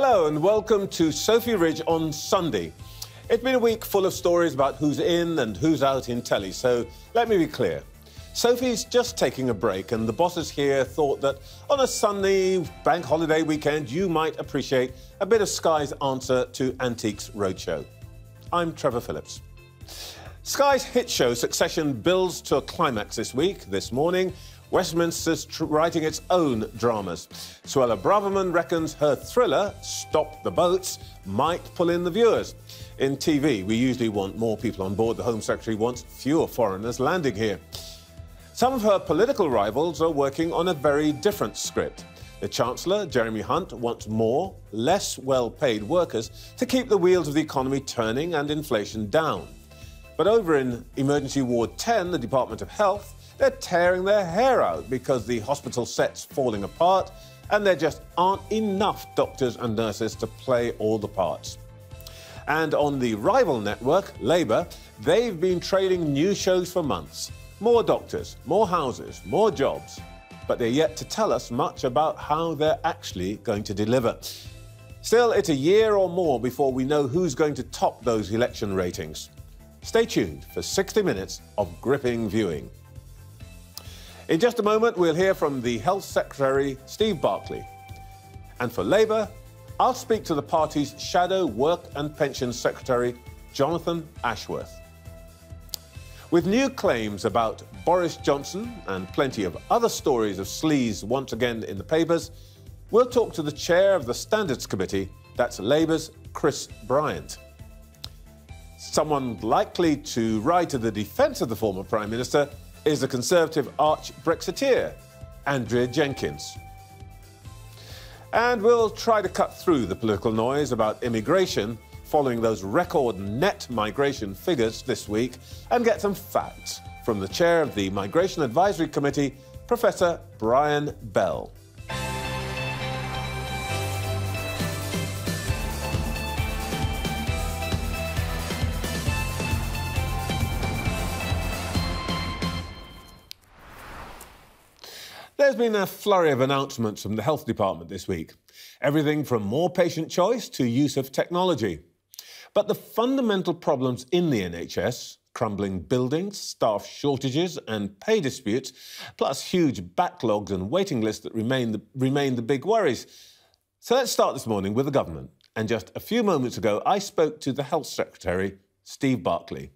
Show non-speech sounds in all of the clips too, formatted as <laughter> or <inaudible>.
Hello and welcome to Sophy Ridge on Sunday. It's been a week full of stories about who's in and who's out in telly, so let me be clear. Sophy's just taking a break, and the bosses here thought that on a Sunday bank holiday weekend, you might appreciate a bit of Sky's answer to Antiques Roadshow. I'm Trevor Phillips. Sky's hit show Succession builds to a climax this week. This morning, Westminster's writing its own dramas. Suella Braverman reckons her thriller, Stop the Boats, might pull in the viewers. In TV, we usually want more people on board. The Home Secretary wants fewer foreigners landing here. Some of her political rivals are working on a very different script. The Chancellor, Jeremy Hunt, wants more, less well paid workers to keep the wheels of the economy turning and inflation down. But over in Emergency Ward 10, the Department of Health, they're tearing their hair out because the hospital set's falling apart and there just aren't enough doctors and nurses to play all the parts. And on the rival network, Labour, they've been trading new shows for months. More doctors, more houses, more jobs. But they're yet to tell us much about how they're actually going to deliver. Still, it's a year or more before we know who's going to top those election ratings. Stay tuned for 60 minutes of gripping viewing. In just a moment, we'll hear from the Health Secretary, Steve Barclay. And for Labour, I'll speak to the party's shadow Work and Pensions Secretary, Jonathan Ashworth. With new claims about Boris Johnson and plenty of other stories of sleaze once again in the papers, we'll talk to the chair of the Standards Committee, that's Labour's Chris Bryant. Someone likely to ride to the defence of the former Prime Minister is the Conservative arch Brexiteer, Andrea Jenkyns. And we'll try to cut through the political noise about immigration following those record net migration figures this week and get some facts from the chair of the Migration Advisory Committee, Professor Brian Bell. There's been a flurry of announcements from the Health Department this week. Everything from more patient choice to use of technology. But the fundamental problems in the NHS, crumbling buildings, staff shortages, and pay disputes, plus huge backlogs and waiting lists that remain the, remain the big worries. So let's start this morning with the government. And just a few moments ago, I spoke to the Health Secretary, Steve Barclay.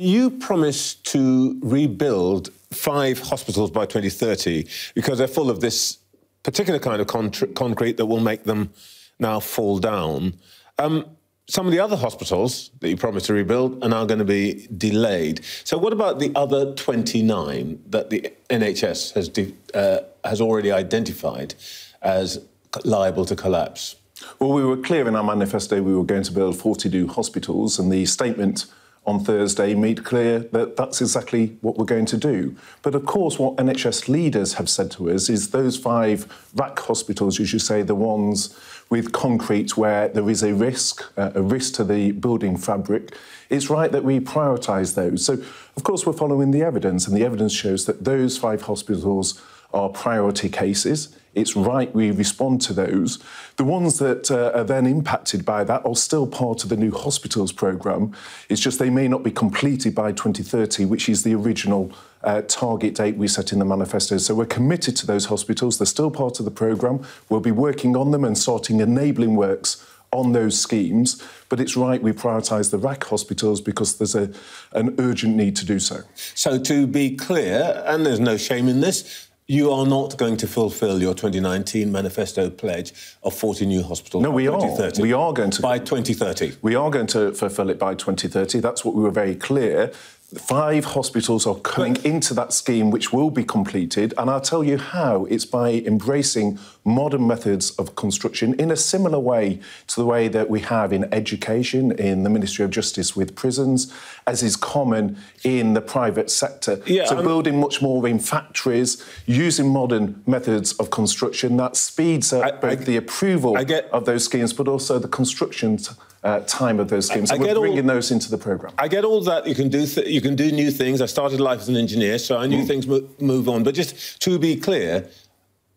You promised to rebuild five hospitals by 2030 because they're full of this particular kind of con- concrete that will make them now fall down. Um, some of the other hospitals that you promised to rebuild are now going to be delayed. So, what about the other 29 that the NHS has, uh, has already identified as liable to collapse? Well, we were clear in our manifesto we were going to build 40 new hospitals, and the statement on Thursday made clear that that's exactly what we're going to do. But of course, what NHS leaders have said to us is those five RAAC hospitals, as you say, the ones with concrete where there is a risk, uh, a risk to the building fabric, it's right that we prioritise those. So, of course, we're following the evidence, and the evidence shows that those five hospitals are priority cases. It's right we respond to those. The ones that uh, are then impacted by that are still part of the new hospitals programme. It's just they may not be completed by 2030, which is the original uh, target date we set in the manifesto. So we're committed to those hospitals. They're still part of the programme. We'll be working on them and starting enabling works on those schemes, but it's right we prioritise the RAAC hospitals because there's a, an urgent need to do so. So, to be clear, and there's no shame in this, you are not going to fulfil your 2019 manifesto pledge of 40 new hospitals no, we 2030. Are. We are going to. By 2030. We are going to fulfil it by 2030. That's what we were very clear. Five hospitals are coming into that scheme, which will be completed. And I'll tell you how. It's by embracing modern methods of construction in a similar way to the way that we have in education, in the Ministry of Justice with prisons, as is common in the private sector. Yeah, so, I'm... building much more in factories, using modern methods of construction that speeds up I, both I, the approval get... of those schemes, but also the construction uh, time of those schemes. I, I we're bringing all, those into the program. I get all that. You can do th- you can do new things. I started life as an engineer, so I knew mm. things mo- move on. But just to be clear,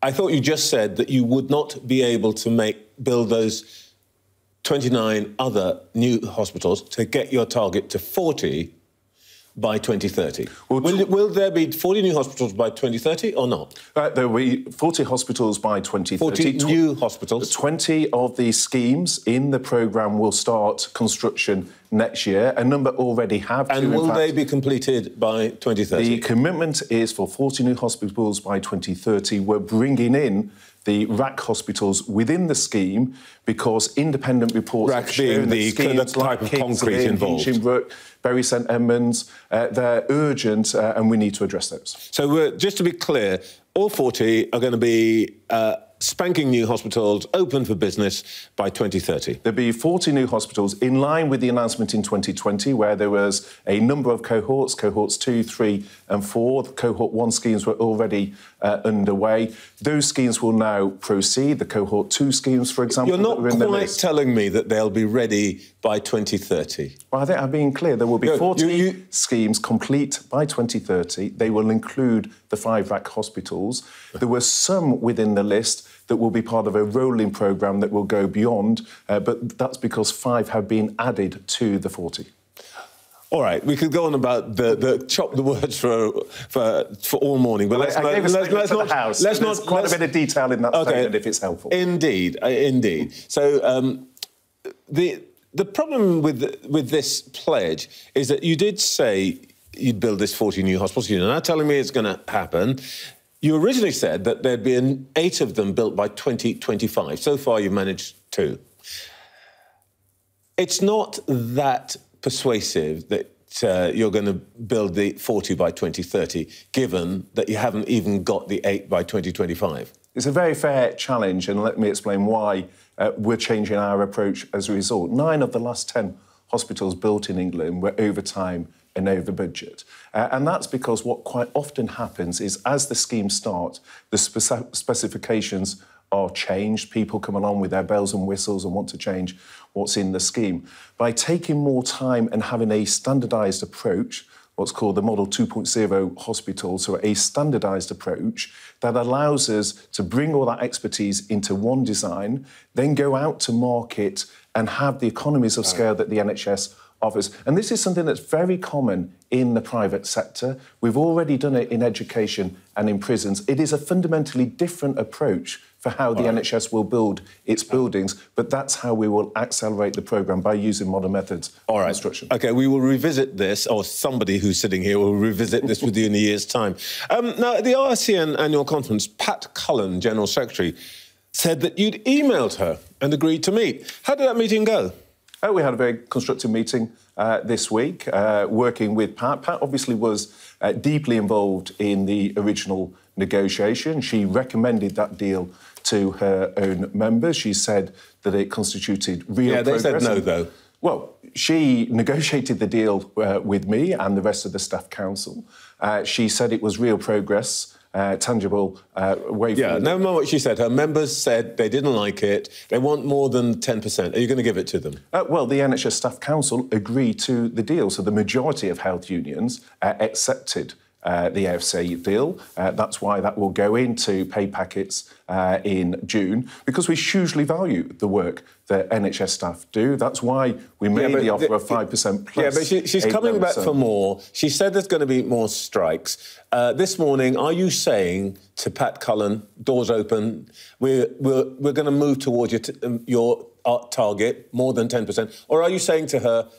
I thought you just said that you would not be able to make build those 29 other new hospitals to get your target to 40 by 2030. Well, will, will, there be 40 new hospitals by 2030 or not? Uh, there will be 40 hospitals by 2030. 40 new hospitals. 20 of these schemes in the programme will start construction next year. A number already have. And will fact, they be completed by 2030? The commitment is for 40 new hospitals by 2030. We're bringing in the RAAC hospitals within the scheme because independent reports RAAC being the, the type like of concrete involved. Hinchingbrooke, Bury St Edmunds, uh, they're urgent uh, and we need to address those. So just to be clear, all 40 are going to be uh, spanking new hospitals open for business by 2030. There'll be 40 new hospitals in line with the announcement in 2020, where there was a number of cohorts, cohorts two, three, and four. The cohort one schemes were already uh, underway. Those schemes will now proceed. The cohort two schemes, for example, you're not quite telling me that they'll be ready by 2030. Well, I think I'm being clear. There will be 40 you, you... schemes complete by 2030. They will include the five RAAC hospitals. There were some within the list that will be part of a rolling programme that will go beyond, uh, but that's because five have been added to the 40. All right, we could go on about the, the chop the words for for, for all morning, but well, let's, let's, let's, let's not. House, let's not. Quite let's, a bit of detail in that okay, statement, if it's helpful. Indeed, uh, indeed. So um, the the problem with with this pledge is that you did say you'd build this 40 new hospitals. You're now telling me it's going to happen. You originally said that there'd be eight of them built by 2025. So far, you've managed two. It's not that persuasive that uh, you're going to build the 40 by 2030, given that you haven't even got the 8 by 2025? It's a very fair challenge, and let me explain why uh, we're changing our approach as a result. Nine of the last 10 hospitals built in England were over time and over budget. Uh, and that's because what quite often happens is as the scheme starts, the spec- specifications are changed. People come along with their bells and whistles and want to change what's in the scheme. By taking more time and having a standardised approach, what's called the Model 2.0 hospital, so a standardised approach that allows us to bring all that expertise into one design, then go out to market and have the economies of scale that the NHS And this is something that's very common in the private sector. We've already done it in education and in prisons. It is a fundamentally different approach for how the right. NHS will build its buildings, but that's how we will accelerate the programme by using modern methods All right. of construction. OK, we will revisit this, or somebody who's sitting here will revisit this with you in a year's time. Um, now, at the RCN annual conference, Pat Cullen, General Secretary, said that you'd emailed her and agreed to meet. How did that meeting go? Uh, we had a very constructive meeting uh, this week, uh, working with Pat. Pat obviously was uh, deeply involved in the original negotiation. She recommended that deal to her own members. She said that it constituted real yeah, progress. Yeah, they said no, though. Well, she negotiated the deal uh, with me and the rest of the staff council. Uh, she said it was real progress uh, tangible uh, way yeah, never mind what she said. Her members said they didn't like it. They want more than 10%. Are you going to give it to them? Uh, well, the NHS Staff Council agreed to the deal. So the majority of health unions uh, accepted uh, the AFC deal. Uh, that's why that will go into pay packets uh, in June, because we hugely value the work that NHS staff do. That's why we made yeah, the offer the, of 5% plus. Yeah, but she, she's coming back for more. She said there's going to be more strikes. Uh, this morning, are you saying to Pat Cullen, doors open, we're, we're, we're going to move towards your, t- um, your uh, target, more than 10%? Or are you saying to her,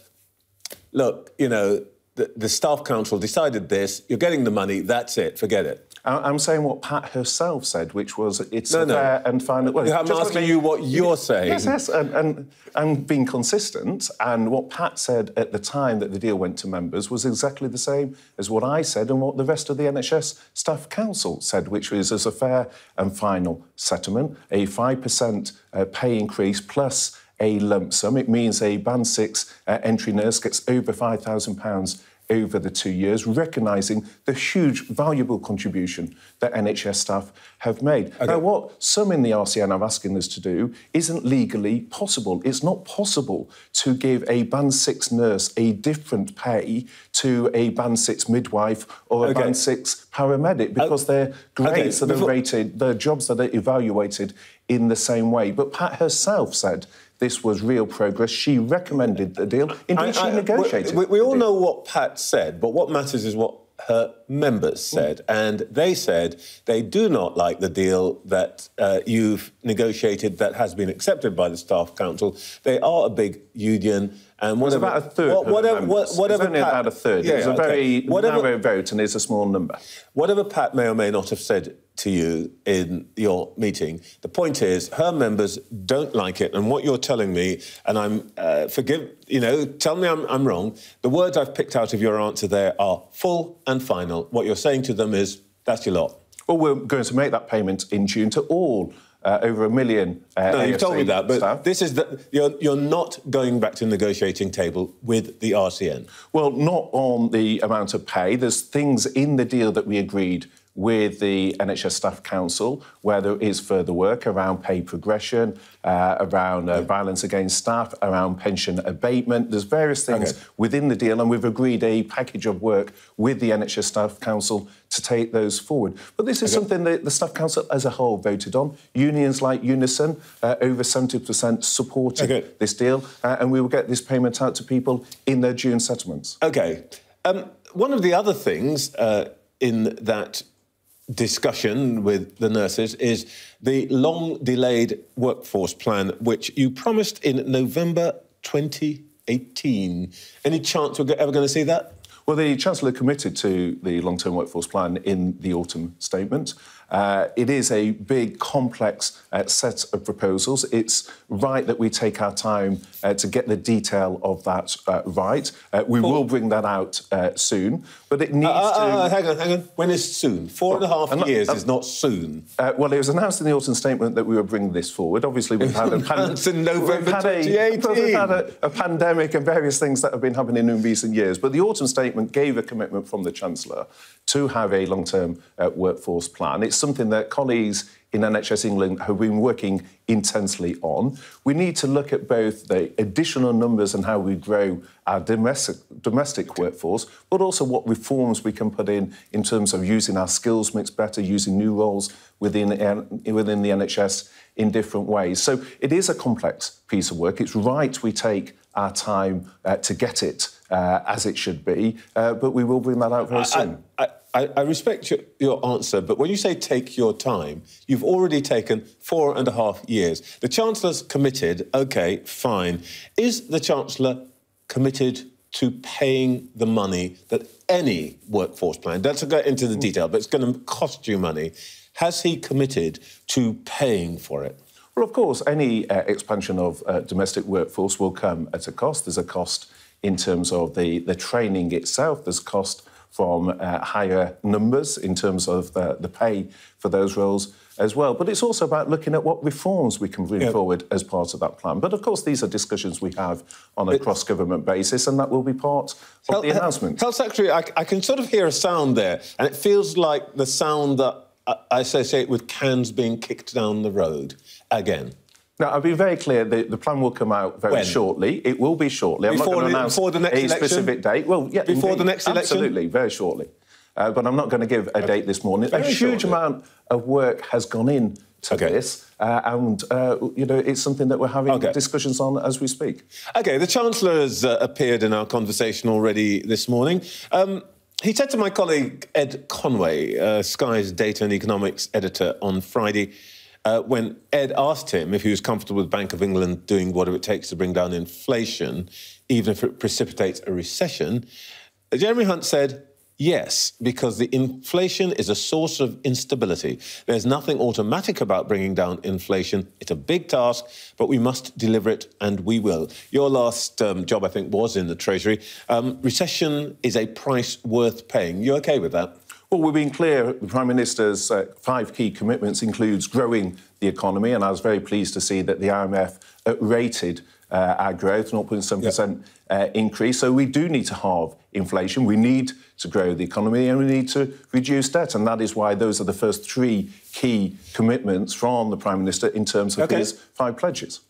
look, you know, the, the staff council decided this, you're getting the money, that's it, forget it. I'm saying what Pat herself said, which was it's no, no. fair and final. Well, I'm asking you what you're saying. Yes, yes, and, and, and being consistent. And what Pat said at the time that the deal went to members was exactly the same as what I said and what the rest of the NHS Staff Council said, which was as a fair and final settlement, a 5% uh, pay increase plus a lump sum. It means a Band 6 uh, entry nurse gets over £5,000 over the two years, recognising the huge, valuable contribution that NHS staff have made. Okay. Now, what some in the RCN are asking us to do isn't legally possible. It's not possible to give a Band 6 nurse a different pay to a Band 6 midwife or a okay. Band 6 paramedic because uh, they're grades okay. that are rated, they're jobs that are evaluated in the same way. But Pat herself said this was real progress. She recommended the deal. Indeed, I, she negotiated. We, we all know what Pat said, but what matters is what her members said, mm. and they said they do not like the deal that uh, you've negotiated that has been accepted by the Staff Council. They are a big union. And whatever, about a third. What, whatever, whatever, it's only Pat, about a third. Yeah, it's a very whatever, narrow vote, and it's a small number. Whatever Pat may or may not have said to you in your meeting, the point is her members don't like it, and what you're telling me, and I'm uh, forgive, you know, tell me I'm, I'm wrong. The words I've picked out of your answer there are full and final. What you're saying to them is that's your lot. Well, we're going to make that payment in June to all uh, over a million. Uh, no, you've told me that, but staff. this is the, you're, you're not going back to the negotiating table with the RCN. Well, not on the amount of pay. There's things in the deal that we agreed with the NHS Staff Council, where there is further work around pay progression, uh, around uh, yeah. violence against staff, around pension abatement. There's various things okay. within the deal, and we've agreed a package of work with the NHS Staff Council to take those forward. But this is okay. something that the Staff Council as a whole voted on. Unions like Unison, uh, over 70% supported okay. this deal, uh, and we will get this payment out to people in their June settlements. OK. Um, one of the other things uh, in that discussion with the nurses is the long delayed workforce plan, which you promised in November 2018. Any chance we're ever going to see that? Well, the Chancellor committed to the long term workforce plan in the autumn statement. Uh, it is a big, complex uh, set of proposals. It's right that we take our time uh, to get the detail of that uh, right. Uh, we will bring that out uh, soon, but it needs to. hang on, hang on. When is soon? Four and a half not, years is not soon. well, it was announced in the autumn statement that we were bringing this forward. Obviously, we've had a, <laughs> pan- in November we've had, a, <laughs> we've had a, a pandemic and various things that have been happening in recent years. But the autumn statement gave a commitment from the Chancellor to have a long-term workforce plan. It's something that colleagues in NHS England have been working intensely on. We need to look at both the additional numbers and how we grow our domestic, domestic workforce, but also what reforms we can put in in terms of using our skills mix better, using new roles within, within the NHS in different ways. So it is a complex piece of work. It's right we take our time uh, to get it uh, as it should be, uh, but we will bring that out very soon. I, I, I, I respect your, your, answer, but when you say take your time, you've already taken four and a half years. The Chancellor's committed, OK, fine. Is the Chancellor committed to paying the money that any workforce plan, let's go into the detail, but it's going to cost you money, has he committed to paying for it? Well, of course, any uh, expansion of uh, domestic workforce will come at a cost. There's a cost in terms of the, the training itself, there's cost from uh, higher numbers in terms of the, the, pay for those roles as well. But it's also about looking at what reforms we can bring yeah. forward as part of that plan. But of course, these are discussions we have on a cross government basis, and that will be part of Health, the announcement. Health Secretary, I, I, can sort of hear a sound there, and it feels like the sound that I associate with cans being kicked down the road again. Now, I'll be very clear. The, the plan will come out very when? shortly. It will be shortly. I'm before not going to announce before the next a election? specific date. Well, yeah, before indeed. the next election. Absolutely, very shortly. Uh, but I'm not going to give a okay. date this morning. Very a huge shortly. amount of work has gone in to okay. this, uh, and uh, you know it's something that we're having okay. discussions on as we speak. Okay, the Chancellor has uh, appeared in our conversation already this morning. Um, he said to my colleague Ed Conway, uh, Sky's data and economics editor, on Friday uh, when Ed asked him if he was comfortable with Bank of England doing whatever it takes to bring down inflation, even if it precipitates a recession, Jeremy Hunt said, Yes, because the inflation is a source of instability. There's nothing automatic about bringing down inflation. It's a big task, but we must deliver it, and we will. Your last um, job, I think, was in the Treasury. Um, recession is a price worth paying. You okay with that? Well, we've been clear. The Prime Minister's uh, five key commitments includes growing the economy, and I was very pleased to see that the IMF rated uh, our growth, 0.7% yep. uh, increase. So we do need to halve inflation. We need to grow the economy and we need to reduce debt. And that is why those are the first three key commitments from the Prime Minister in terms of okay. his five pledges.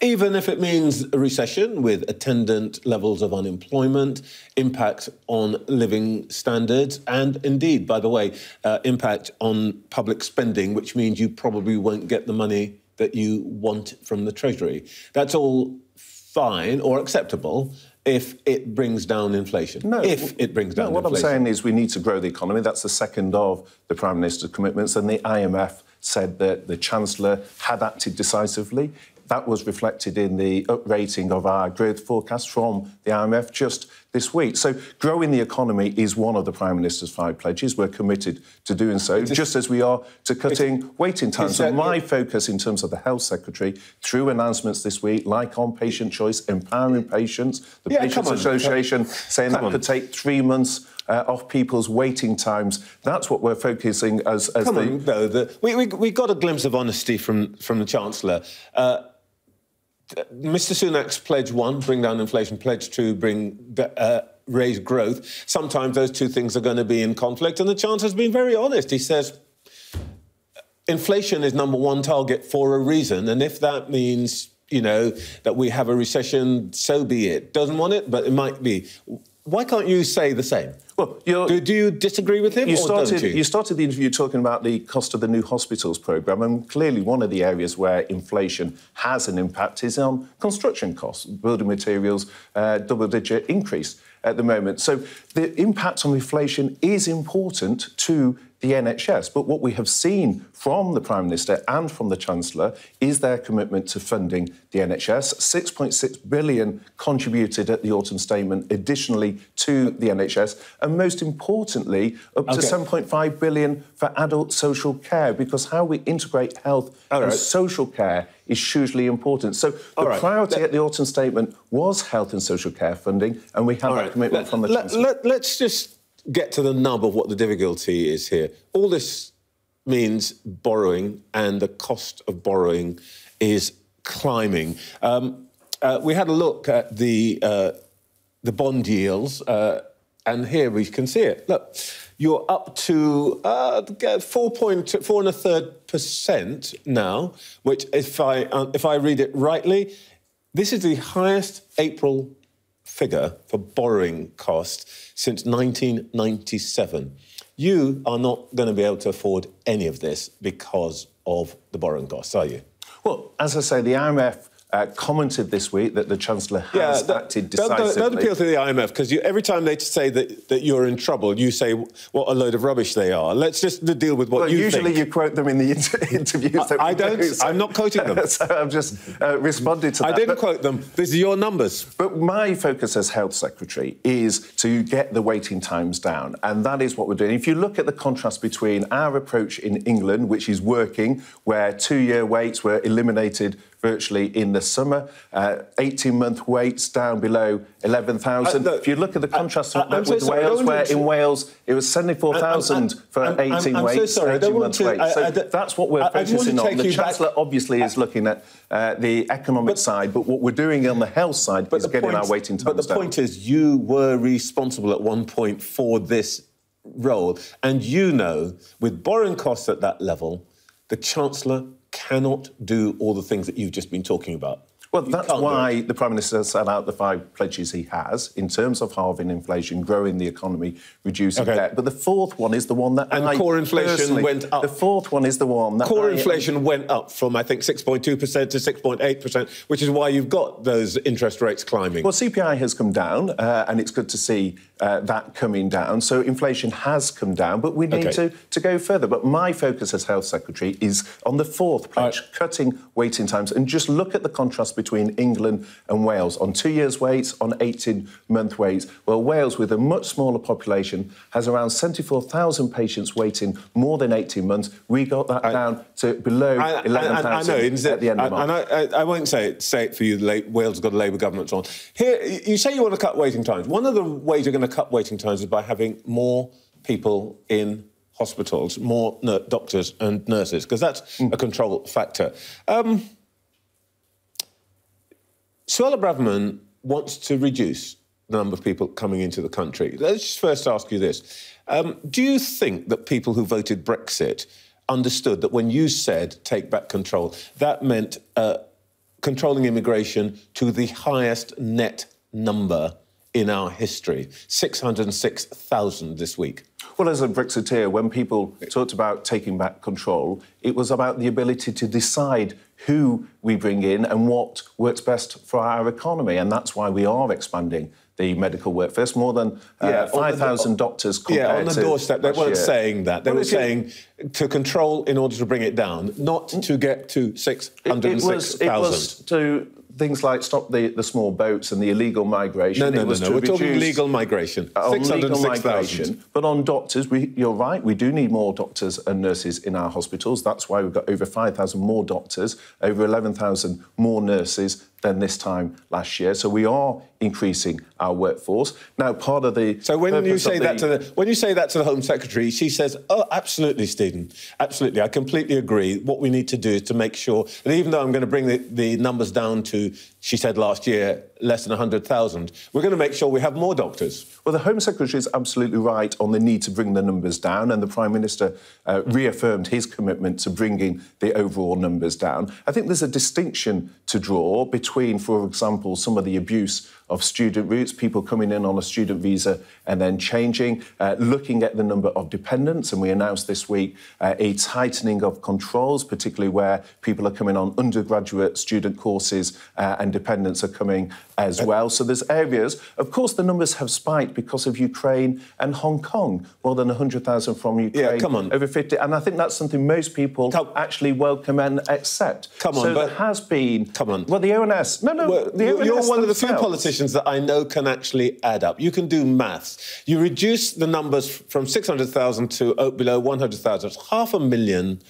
Even if it means a recession with attendant levels of unemployment, impact on living standards, and indeed, by the way, uh, impact on public spending, which means you probably won't get the money that you want from the Treasury. That's all fine or acceptable if it brings down inflation. No, if it brings down no, what inflation. I'm saying is we need to grow the economy. That's the second of the Prime Minister's commitments, and the IMF said that the Chancellor had acted decisively. That was reflected in the uprating of our growth forecast from the IMF just this week. So, growing the economy is one of the Prime Minister's five pledges. We're committed to doing so, just as we are to cutting waiting times. And my focus in terms of the Health Secretary, through announcements this week, like on patient choice, empowering patients, the yeah, Patients Association saying that on. could take three months uh, off people's waiting times. That's what we're focusing as, as Come the... On, though, the, we, we, we got a glimpse of honesty from, from the Chancellor. Uh, Mr. Sunak's pledge one, bring down inflation, pledge two, bring uh, raise growth. Sometimes those two things are going to be in conflict, and the Chancellor's been very honest. He says inflation is number one target for a reason, and if that means you know that we have a recession, so be it. Doesn't want it, but it might be. Why can't you say the same? Well, do, do, you disagree with him? You started, you? you started the interview talking about the cost of the new hospitals programme, and clearly one of the areas where inflation has an impact is on construction costs, building materials, uh, double-digit increase at the moment. So the impact on inflation is important to the NHS. But what we have seen from the Prime Minister and from the Chancellor is their commitment to funding the NHS. 6.6 billion contributed at the autumn statement additionally to the NHS, and most importantly, up okay. to 7.5 billion for adult social care, because how we integrate health All and right. social care is hugely important. So the right. priority let, at the autumn statement was health and social care funding, and we have that right. commitment let, from the let, Chancellor. Let, let's just get to the nub of what the difficulty is here. All this means borrowing, and the cost of borrowing is climbing. Um, uh, we had a look at the uh, the bond yields, uh, and here we can see it. Look, you're up to uh, four point four and a third percent now, which, if I uh, if I read it rightly, this is the highest April figure for borrowing costs since 1997. You are not going to be able to afford any of this because of the borrowing costs, are you? Well, as I say, the IMF uh, commented this week that the Chancellor has yeah, that, acted decisively. Don't, don't, appeal to the IMF because every time they say that, that you're in trouble, you say what a load of rubbish they are. Let's just deal with what well, you usually think. you quote them in the inter- <laughs> interviews. I, I don't. Do, so, I'm not quoting them. <laughs> so I've just uh, responded to that. I didn't but, quote them. These are your numbers. But my focus as Health Secretary is to get the waiting times down, and that is what we're doing. If you look at the contrast between our approach in England, which is working, where two-year waits were eliminated virtually in the summer. 18 uh, month waits down below 11,000. Uh, if you look at the contrast I, with so Wales, where in Wales it was 74,000 for I'm, 18 I'm, waits, so 18 month to, waits. So that's what we're focusing on. The Chancellor back. obviously is looking at uh, the economic but, side, but what we're doing on the health side is getting point, our waiting times down. But the down. point is, you were responsible at one point for this role, and you know, with borrowing costs at that level, the Chancellor cannot do all the things that you've just been talking about. Well, you that's why the Prime Minister set out the five pledges he has in terms of halving inflation, growing the economy, reducing okay. debt. But the fourth one is the one that and I core inflation went up. The fourth one is the one that core I, inflation went up from I think 6.2% to 6.8%, which is why you've got those interest rates climbing. Well, CPI has come down, uh, and it's good to see uh, that coming down. So inflation has come down, but we need okay. to, to go further. But my focus as Health Secretary is on the fourth pledge, right. cutting waiting times, and just look at the contrast between England and Wales on two years' waits, on 18 month waits. Well, Wales, with a much smaller population, has around 74,000 patients waiting more than 18 months. We got that I, down to below 11,000 at the end of March. And I, I, won't say it, say it for you, Wales has got a Labour government on. Here, you say you want to cut waiting times. One of the ways you're going to cut waiting times is by having more people in hospitals, more doctors and nurses, because that's mm. a control factor. Um, Suella Braverman wants to reduce the number of people coming into the country. Let's just first ask you this. Um, do you think that people who voted Brexit understood that when you said take back control, that meant uh, controlling immigration to the highest net number in our history 606,000 this week? Well, as a Brexiteer, when people talked about taking back control, it was about the ability to decide who we bring in and what works best for our economy. And that's why we are expanding the medical workforce. More than uh, yeah, 5,000 doctors Yeah, on the doorstep. They weren't year. saying that. They well, were saying to control in order to bring it down, not to get to 606,000. It, it, it was to things like stop the, the small boats and the illegal migration. No, no, no, no. We're talking legal migration. On legal migration. But on doctors, we, you're right, we do need more doctors and nurses in our hospitals. That's why we've got over 5,000 more doctors, over 11,000 more nurses than this time last year. So we are increasing our workforce. Now, part of the so when you say that to the when you say that to the Home Secretary, she says, "Oh, absolutely, Stephen, absolutely. I completely agree. What we need to do is to make sure that even though I'm going to bring the, the numbers down to, she said last year, less than 100,000, we're going to make sure we have more doctors." Well, the Home Secretary is absolutely right on the need to bring the numbers down, and the Prime Minister uh, reaffirmed his commitment to bringing the overall numbers down. I think there's a distinction to draw between, for example, some of the abuse of student routes, people coming in on a student visa and then changing, uh, looking at the number of dependents. And we announced this week uh, a tightening of controls, particularly where people are coming on undergraduate student courses uh, and dependents are coming as well. So there's areas. Of course, the numbers have spiked because of Ukraine and Hong Kong, more than 100,000 from Ukraine. Yeah, come on. Over 50. And I think that's something most people come. actually welcome and accept. Come on. So but, there has been. Come on. Well, the ONS. No, no. Well, the ONS you're one of the few politicians that I know can actually add up. You can do maths. You reduce the numbers from 600,000 to oh, below 100,000. Half a million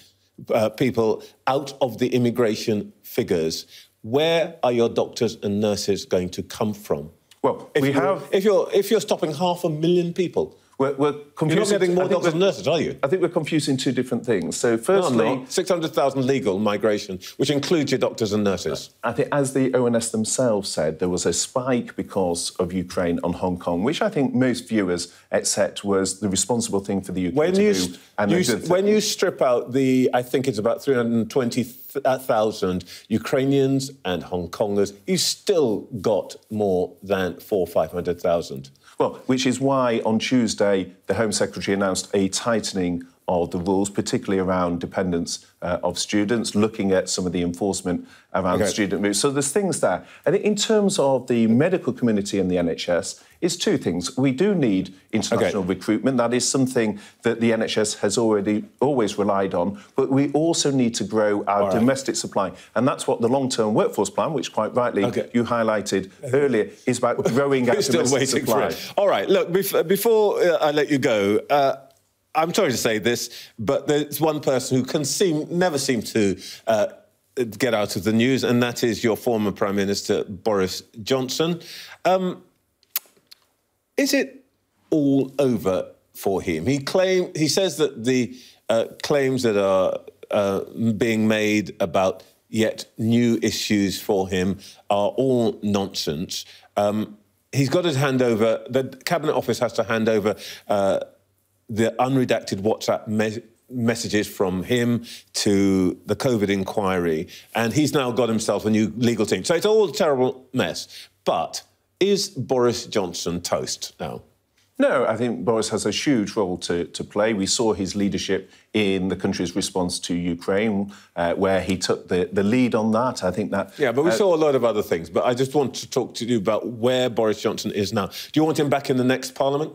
uh, people out of the immigration figures. Where are your doctors and nurses going to come from? Well, if we have. If you're if you're stopping half a million people, we're, we're confusing. You're not getting more doctors and nurses, are you? I think we're confusing two different things. So, firstly, no, 600,000 legal migration, which includes your doctors and nurses. I think, as the ONS themselves said, there was a spike because of Ukraine on Hong Kong, which I think most viewers accept was the responsible thing for the UK when to you, do. And you, when you strip out the, I think it's about 320,000 Ukrainians and Hong Kongers, you've still got more than four 500,000. Well, which is why on Tuesday the Home Secretary announced a tightening of the rules, particularly around dependence uh, of students, looking at some of the enforcement around okay. student moves. So there's things there. And in terms of the medical community and the NHS, it's two things. We do need international okay. recruitment. That is something that the NHS has already always relied on. But we also need to grow our right. domestic supply. And that's what the long-term workforce plan, which quite rightly okay. you highlighted earlier, is about growing <laughs> our domestic supply. All right, look, before uh, I let you go, uh, I'm sorry to say this, but there's one person who can seem never seem to uh, get out of the news, and that is your former Prime Minister Boris Johnson. Um, is it all over for him? He claim he says that the uh, claims that are uh, being made about yet new issues for him are all nonsense. Um, he's got to hand over. The Cabinet Office has to hand over uh, the unredacted WhatsApp me- messages from him to the COVID inquiry, and he's now got himself a new legal team. So it's all a terrible mess. But is Boris Johnson toast now? No, I think Boris has a huge role to, to play. We saw his leadership in the country's response to Ukraine, uh, where he took the, the lead on that. I think that. Yeah, but we uh, saw a lot of other things. But I just want to talk to you about where Boris Johnson is now. Do you want him back in the next parliament?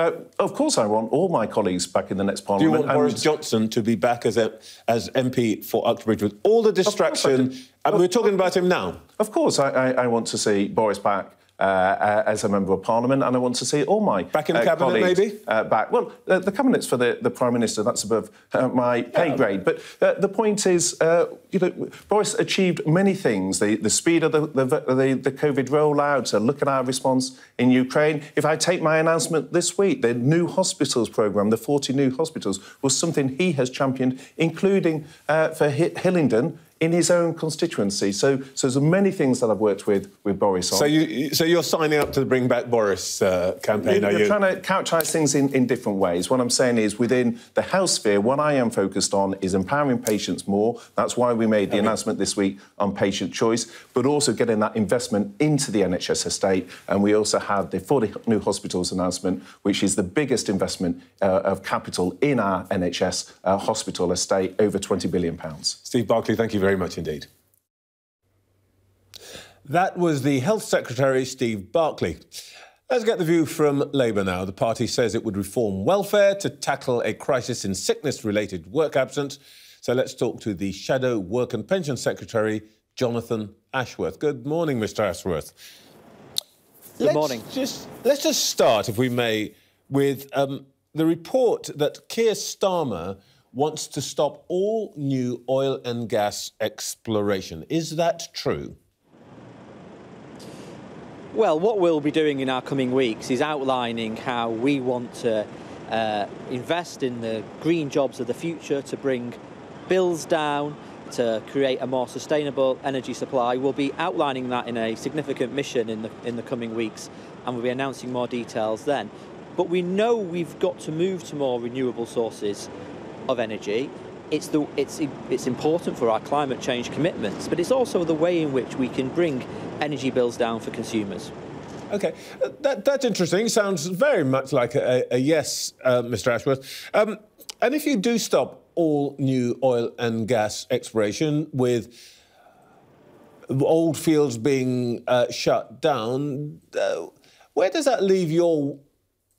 Uh, of course, I want all my colleagues back in the next parliament. Do you want Boris Johnson to be back as a, as MP for Uxbridge with all the distraction? And we're talking about him now. Of course, I, I, I want to see Boris back uh, as a member of parliament, and I want to see all my back in the uh, cabinet, maybe uh, back. Well, the cabinet's for the, the prime minister. That's above uh, my pay yeah. grade. But uh, the point is, uh, you know, Boris achieved many things. The, the speed of the, the, the, the COVID rollout. So look at our response in Ukraine. If I take my announcement this week, the new hospitals program, the 40 new hospitals, was something he has championed, including for Hillingdon in his own constituency. So, so there's many things that I've worked with with Boris on. So, you, so you're signing up to the Bring Back Boris uh, campaign, you're, are you? You're trying to characterise things in, in different ways. What I'm saying is within the health sphere, what I am focused on is empowering patients more. That's why we made the announcement this week on patient choice, but also getting that investment into the NHS estate. And we also had the 40 new hospitals announcement, which is the biggest investment uh, of capital in our NHS uh, hospital estate, over £20 billion. Steve Barclay, thank you very much indeed. That was the Health Secretary, Steve Barclay. Let's get the view from Labour now. The party says it would reform welfare to tackle a crisis in sickness related work absence. So let's talk to the Shadow Work and Pension Secretary, Jonathan Ashworth. Good morning, Mr. Ashworth. Good let's morning. Just, let's just start, if we may, with um, the report that Keir Starmer wants to stop all new oil and gas exploration. Is that true? Well, what we'll be doing in our coming weeks is outlining how we want to uh, invest in the green jobs of the future to bring bills down, to create a more sustainable energy supply. We'll be outlining that in a significant mission in the, in the coming weeks and we'll be announcing more details then. But we know we've got to move to more renewable sources of energy. It's, the, it's, it's important for our climate change commitments, but it's also the way in which we can bring energy bills down for consumers. Okay, uh, that, that's interesting. Sounds very much like a, a yes, uh, Mr. Ashworth. Um, and if you do stop all new oil and gas exploration with old fields being uh, shut down, uh, where does that leave your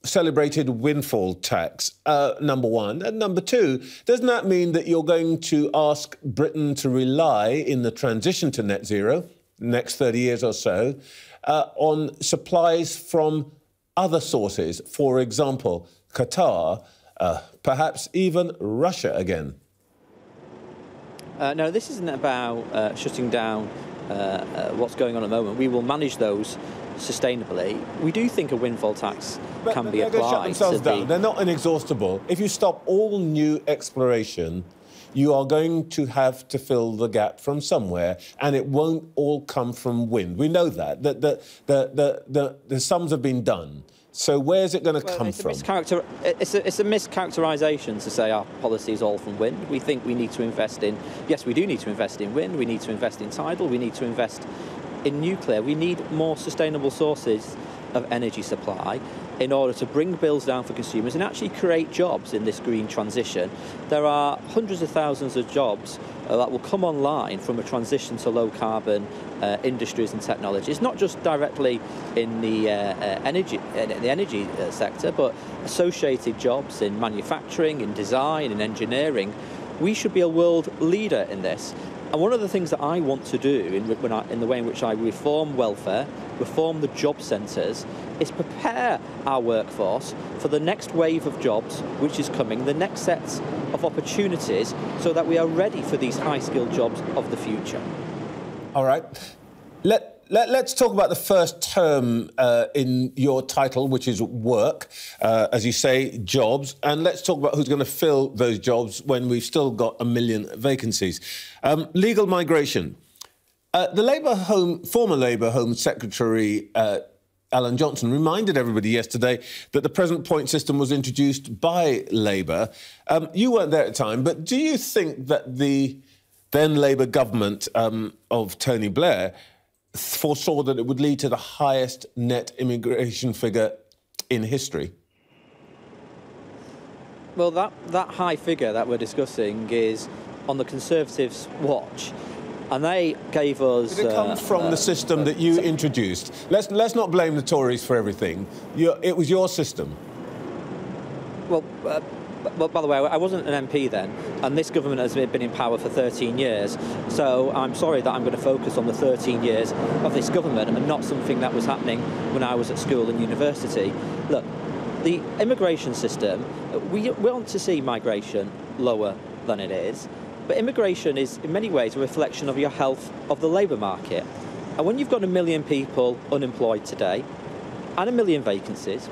celebrated windfall tax, uh, number one. And number two, doesn't that mean that you're going to ask Britain to rely in the transition to net zero, next 30 years or so, uh, on supplies from other sources? For example, Qatar, uh, perhaps even Russia again? Uh, no, this isn't about uh, shutting down uh, what's going on at the moment. We will manage those sustainably. We do think a windfall tax but, can be applied. Shut themselves down. The... They're not inexhaustible. If you stop all new exploration, you are going to have to fill the gap from somewhere, and it won't all come from wind. We know that. The, the, the, the, the, the sums have been done. So where's it going to well, come it's from? A it's, a, it's a mischaracterisation to say our policy is all from wind. We think we need to invest in, yes, we do need to invest in wind, we need to invest in tidal, we need to invest in nuclear. We need more sustainable sources of energy supply in order to bring bills down for consumers and actually create jobs in this green transition. There are hundreds of thousands of jobs uh, that will come online from a transition to low carbon uh, industries and technologies, not just directly in the uh, uh energy uh, the energy uh, sector, but associated jobs in manufacturing, in design, in engineering. We should be a world leader in this. And one of the things that I want to do in, I, in the way in which I reform welfare, reform the job centres, is prepare our workforce for the next wave of jobs which is coming, the next sets of opportunities, so that we are ready for these high skilled jobs of the future. All right. Let let, us talk about the first term uh, in your title, which is work, uh, as you say, jobs. And let's talk about who's going to fill those jobs when we've still got a million vacancies. Um, legal migration. Uh, the Labour Home, former Labour Home Secretary uh, Alan Johnson reminded everybody yesterday that the present point system was introduced by Labour. Um, you weren't there at the time, but do you think that the then Labour government um, of Tony Blair foresaw that it would lead to the highest net immigration figure in history? Well, that, that high figure that we're discussing is on the Conservatives' watch. And they gave us. Did it come uh, from uh, the system that you introduced? Let's, let's not blame the Tories for everything. it was your system. Well, but by the way, I wasn't an MP then, and this government has been in power for 13 years. So I'm sorry that I'm going to focus on the 13 years of this government and not something that was happening when I was at school and university. Look, the immigration system, we want to see migration lower than it is, but immigration is in many ways a reflection of your health of the labour market. And when you've got a million people unemployed today and a million vacancies,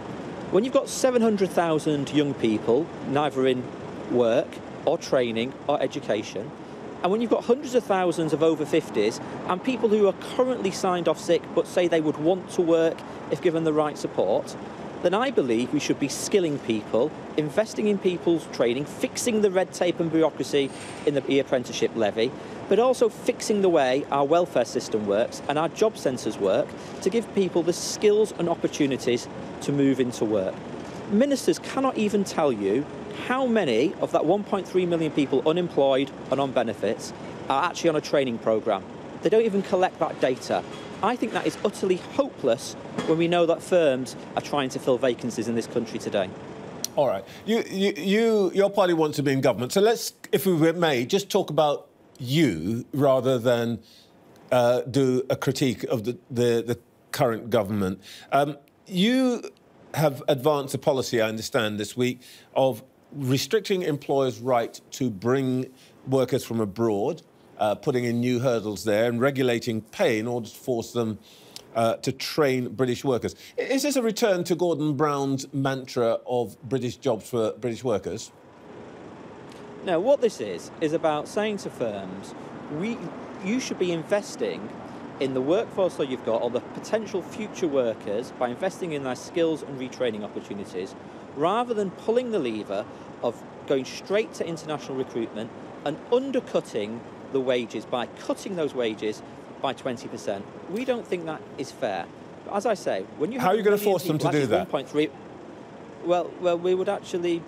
when you've got 700,000 young people neither in work or training or education, And when you've got hundreds of thousands of over 50s and people who are currently signed off sick but say they would want to work if given the right support, then I believe we should be skilling people, investing in people's training, fixing the red tape and bureaucracy in the e-apprenticeship levy, but also fixing the way our welfare system works and our job centres work to give people the skills and opportunities to move into work. Ministers cannot even tell you how many of that 1.3 million people unemployed and on benefits are actually on a training programme. They don't even collect that data. I think that is utterly hopeless when we know that firms are trying to fill vacancies in this country today. All right. You, you, you, your party wants to be in government. So let's, if we may, just talk about you rather than uh, do a critique of the, the, the current government. Um, you have advanced a policy, I understand, this week of restricting employers' right to bring workers from abroad uh, putting in new hurdles there and regulating pay in order to force them uh, to train British workers. Is this a return to Gordon Brown's mantra of British jobs for British workers? No, what this is, is about saying to firms, we, you should be investing in the workforce that you've got or the potential future workers by investing in their skills and retraining opportunities rather than pulling the lever of going straight to international recruitment and undercutting the wages by cutting those wages by 20%. We don't think that is fair. But As I say, when you how are you going to force them to do that? 1.3. Well, well, we would actually.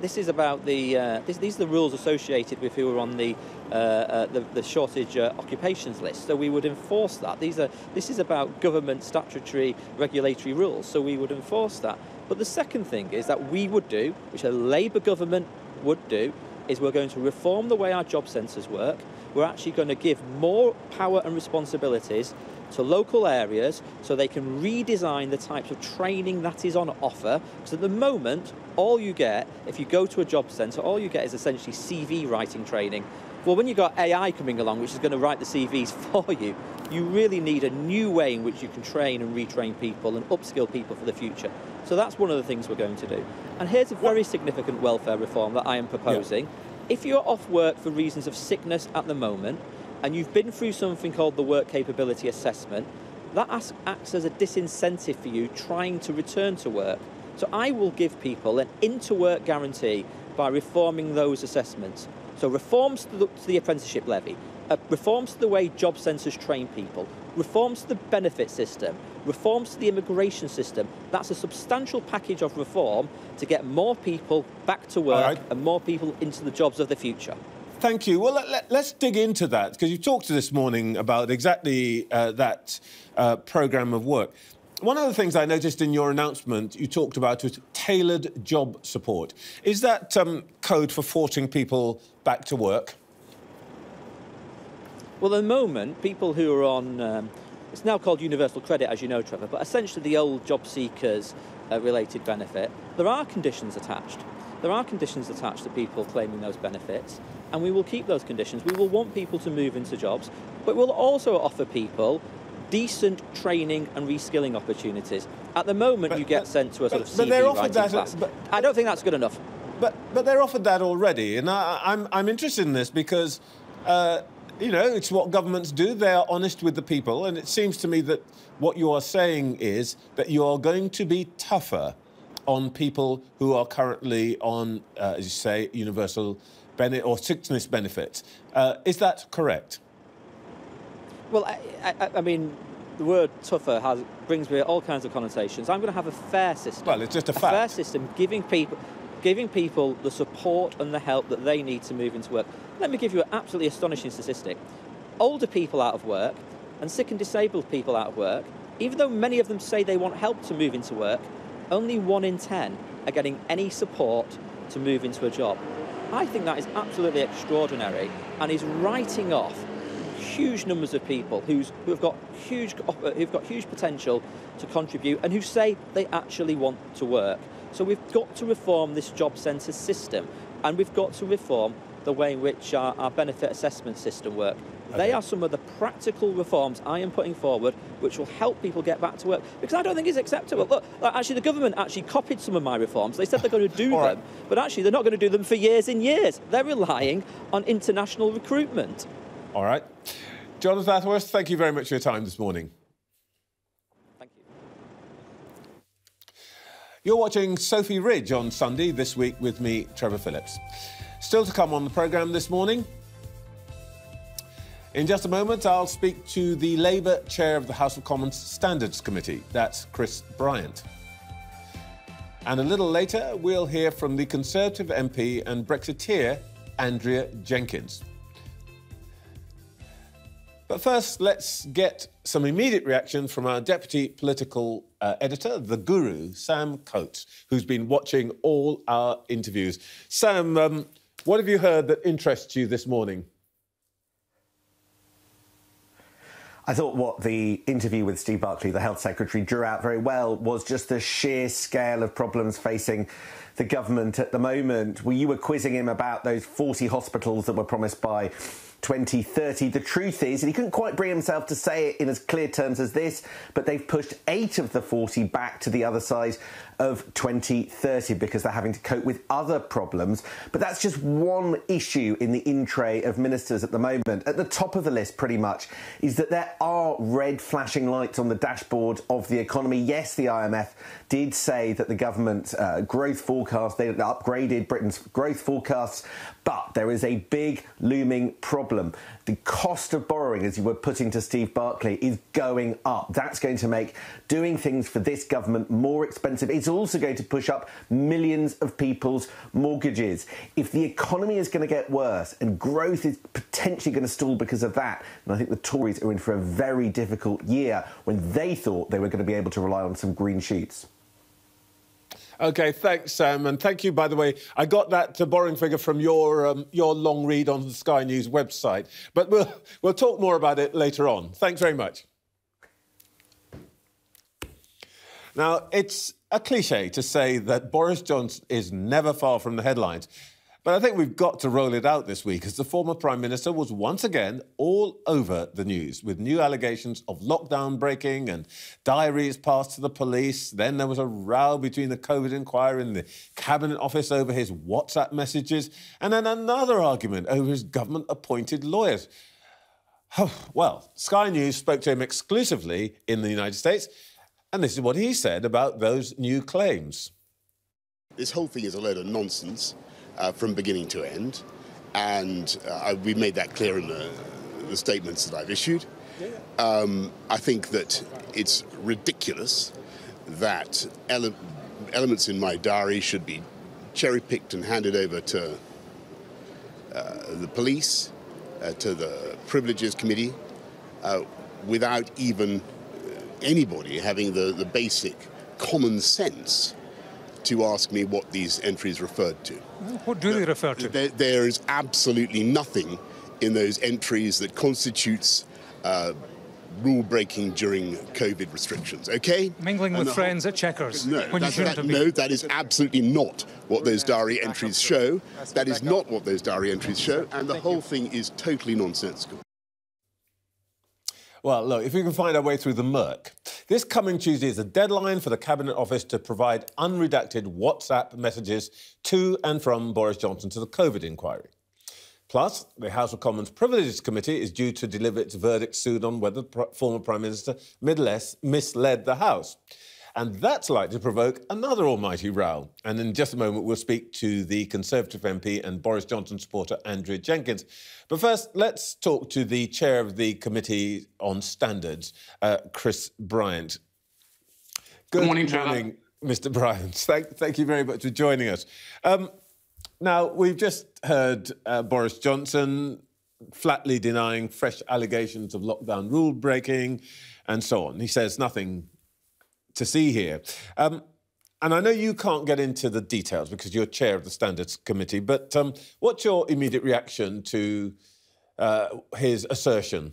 This is about the. Uh, this, these are the rules associated with who are on the uh, uh, the, the, shortage uh, occupations list. So we would enforce that. These are. This is about government statutory regulatory rules. So we would enforce that. But the second thing is that we would do, which a Labour government would do, is we're going to reform the way our job centres work. We're actually going to give more power and responsibilities to local areas so they can redesign the types of training that is on offer. Because at the moment, all you get, if you go to a job centre, all you get is essentially CV writing training. Well, when you've got AI coming along, which is going to write the CVs <laughs> for you, you really need a new way in which you can train and retrain people and upskill people for the future. So that's one of the things we're going to do. And here's a very significant welfare reform that I am proposing. Yeah. If you're off work for reasons of sickness at the moment, and you've been through something called the work capability assessment, that acts as a disincentive for you trying to return to work. So I will give people an into work guarantee by reforming those assessments. So reforms to the, to the apprenticeship levy, uh, reforms to the way job centres train people, reforms to the benefit system, reforms to the immigration system. That's a substantial package of reform to get more people back to work right. and more people into the jobs of the future. Thank you. Well, let, us dig into that because you talked to this morning about exactly uh, that uh, programme of work. One of the things I noticed in your announcement you talked about was tailored job support. Is that um, code for forcing people back to work? Well, at the moment, people who are on, um, it's now called universal credit, as you know, Trevor, but essentially the old job seekers uh, related benefit, there are conditions attached. There are conditions attached to people claiming those benefits, and we will keep those conditions. We will want people to move into jobs, but we'll also offer people decent training and reskilling opportunities. At the moment, but, you get but, sent to a sort of CV writing that, class. But, I don't think that's good enough. But but they're offered that already, and I, am I'm, I'm interested in this because. Uh, you know, it's what governments do. They are honest with the people. And it seems to me that what you are saying is that you are going to be tougher on people who are currently on, uh, as you say, universal benefit or sickness benefits. Uh, is that correct? Well, I, I, I, mean, the word tougher has, brings me all kinds of connotations. I'm going to have a fair system. Well, it's just a, a fact. fair system giving people giving people the support and the help that they need to move into work. Let me give you an absolutely astonishing statistic. Older people out of work and sick and disabled people out of work, even though many of them say they want help to move into work, only one in 10 are getting any support to move into a job. I think that is absolutely extraordinary and is writing off huge numbers of people who's, who have got huge, who've got huge potential to contribute and who say they actually want to work. So we've got to reform this job centre system. And we've got to reform the way in which our, our benefit assessment system works. Okay. They are some of the practical reforms I am putting forward which will help people get back to work because I don't think it's acceptable. Look, uh, actually, the government actually copied some of my reforms. They said they're going to do <laughs> them, right. but actually, they're not going to do them for years and years. They're relying on international recruitment. All right. Jonathan Ashworth, thank you very much for your time this morning. Thank you. You're watching Sophy Ridge on Sunday this week with me, Trevor Phillips. Still to come on the programme this morning, in just a moment, I'll speak to the Labour chair of the House of Commons Standards Committee. That's Chris Bryant. And a little later, we'll hear from the Conservative MP and Brexiteer, Andrea Jenkyns. But first, let's get some immediate reaction from our deputy political uh, editor, the guru, Sam Coates, who's been watching all our interviews. Sam, um, what have you heard that interests you this morning? I thought what the interview with Steve Barclay, the health secretary, drew out very well was just the sheer scale of problems facing the government at the moment. Well, you were quizzing him about those 40 hospitals that were promised by 2030. The truth is, and he couldn't quite bring himself to say it in as clear terms as this, but they've pushed eight of the 40 back to the other side of 2030 because they're having to cope with other problems. But that's just one issue in the in tray of ministers at the moment. At the top of the list, pretty much, is that there are red flashing lights on the dashboard of the economy. Yes, the IMF did say that the government uh, growth forecast, they upgraded Britain's growth forecasts, but there is a big looming problem. The cost of borrowing, as you were putting to Steve Barclay, is going up. That's going to make doing things for this government more expensive. It's also going to push up millions of people's mortgages. If the economy is going to get worse and growth is potentially going to stall because of that, and I think the Tories are in for a very difficult year when they thought they were going to be able to rely on some green shoots. Okay, thanks, Sam, and thank you. By the way, I got that uh, borrowing figure from your um, your long read on the Sky News website, but we'll we'll talk more about it later on. Thanks very much. Now, it's a cliche to say that Boris Johnson is never far from the headlines, but I think we've got to roll it out this week as the former Prime Minister was once again all over the news with new allegations of lockdown breaking and diaries passed to the police. Then there was a row between the COVID inquiry and the Cabinet Office over his WhatsApp messages, and then another argument over his government appointed lawyers. Oh, well, Sky News spoke to him exclusively in the United States, and this is what he said about those new claims. This whole thing is a load of nonsense uh, from beginning to end. And uh, we made that clear in the, the statements that I've issued. Um, I think that it's ridiculous that ele- elements in my diary should be cherry picked and handed over to uh, the police, uh, to the Privileges Committee, uh, without even anybody having the, the basic common sense to ask me what these entries referred to. What do they refer to? There, there is absolutely nothing in those entries that constitutes uh, rule breaking during COVID restrictions. Okay, mingling and with friends whole, at Chequers. No, when you shouldn't that, no, that is absolutely not what those diary entries show. That is not what those diary entries show, and the whole thing is totally nonsensical. Well, look, if we can find our way through the murk. This coming Tuesday is a deadline for the Cabinet Office to provide unredacted WhatsApp messages to and from Boris Johnson to the COVID inquiry. Plus, the House of Commons Privileges Committee is due to deliver its verdict soon on whether former Prime Minister Midless misled the House. And that's likely to provoke another almighty row. And in just a moment, we'll speak to the Conservative MP and Boris Johnson supporter, Andrea Jenkyns. But first, let's talk to the chair of the Committee on Standards, uh, Chris Bryant. Good, Good morning, morning, Mr. Bryant. <laughs> Thank, thank you very much for joining us. Um, now, we've just heard uh, Boris Johnson flatly denying fresh allegations of lockdown rule breaking and so on. He says nothing to see here. Um, and I know you can't get into the details because you're chair of the Standards Committee, but um, what's your immediate reaction to uh, his assertion?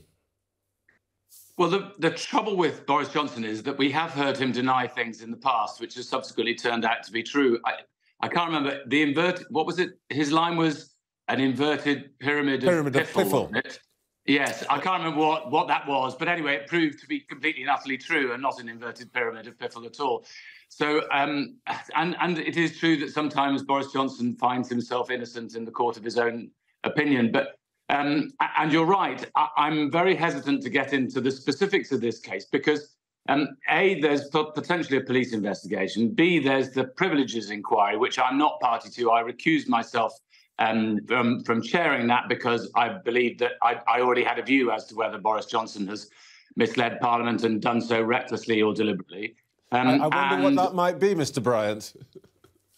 Well, the, the trouble with Boris Johnson is that we have heard him deny things in the past, which has subsequently turned out to be true. I, I can't remember the inverted. What was it? His line was an inverted pyramid, pyramid of piffle. Of piffle. Yes, I can't remember what, what that was, but anyway, it proved to be completely and utterly true and not an inverted pyramid of piffle at all. So, um, and and it is true that sometimes Boris Johnson finds himself innocent in the court of his own opinion, but um, and you're right. I, am very hesitant to get into the specifics of this case because um, a there's potentially a police investigation. B there's the privileges inquiry, which I'm not party to. I recused myself um, from, from chairing that because I believe that I, I already had a view as to whether Boris Johnson has misled Parliament and done so recklessly or deliberately. Um, I, I, wonder and, what that might be, Mr. Bryant. <laughs>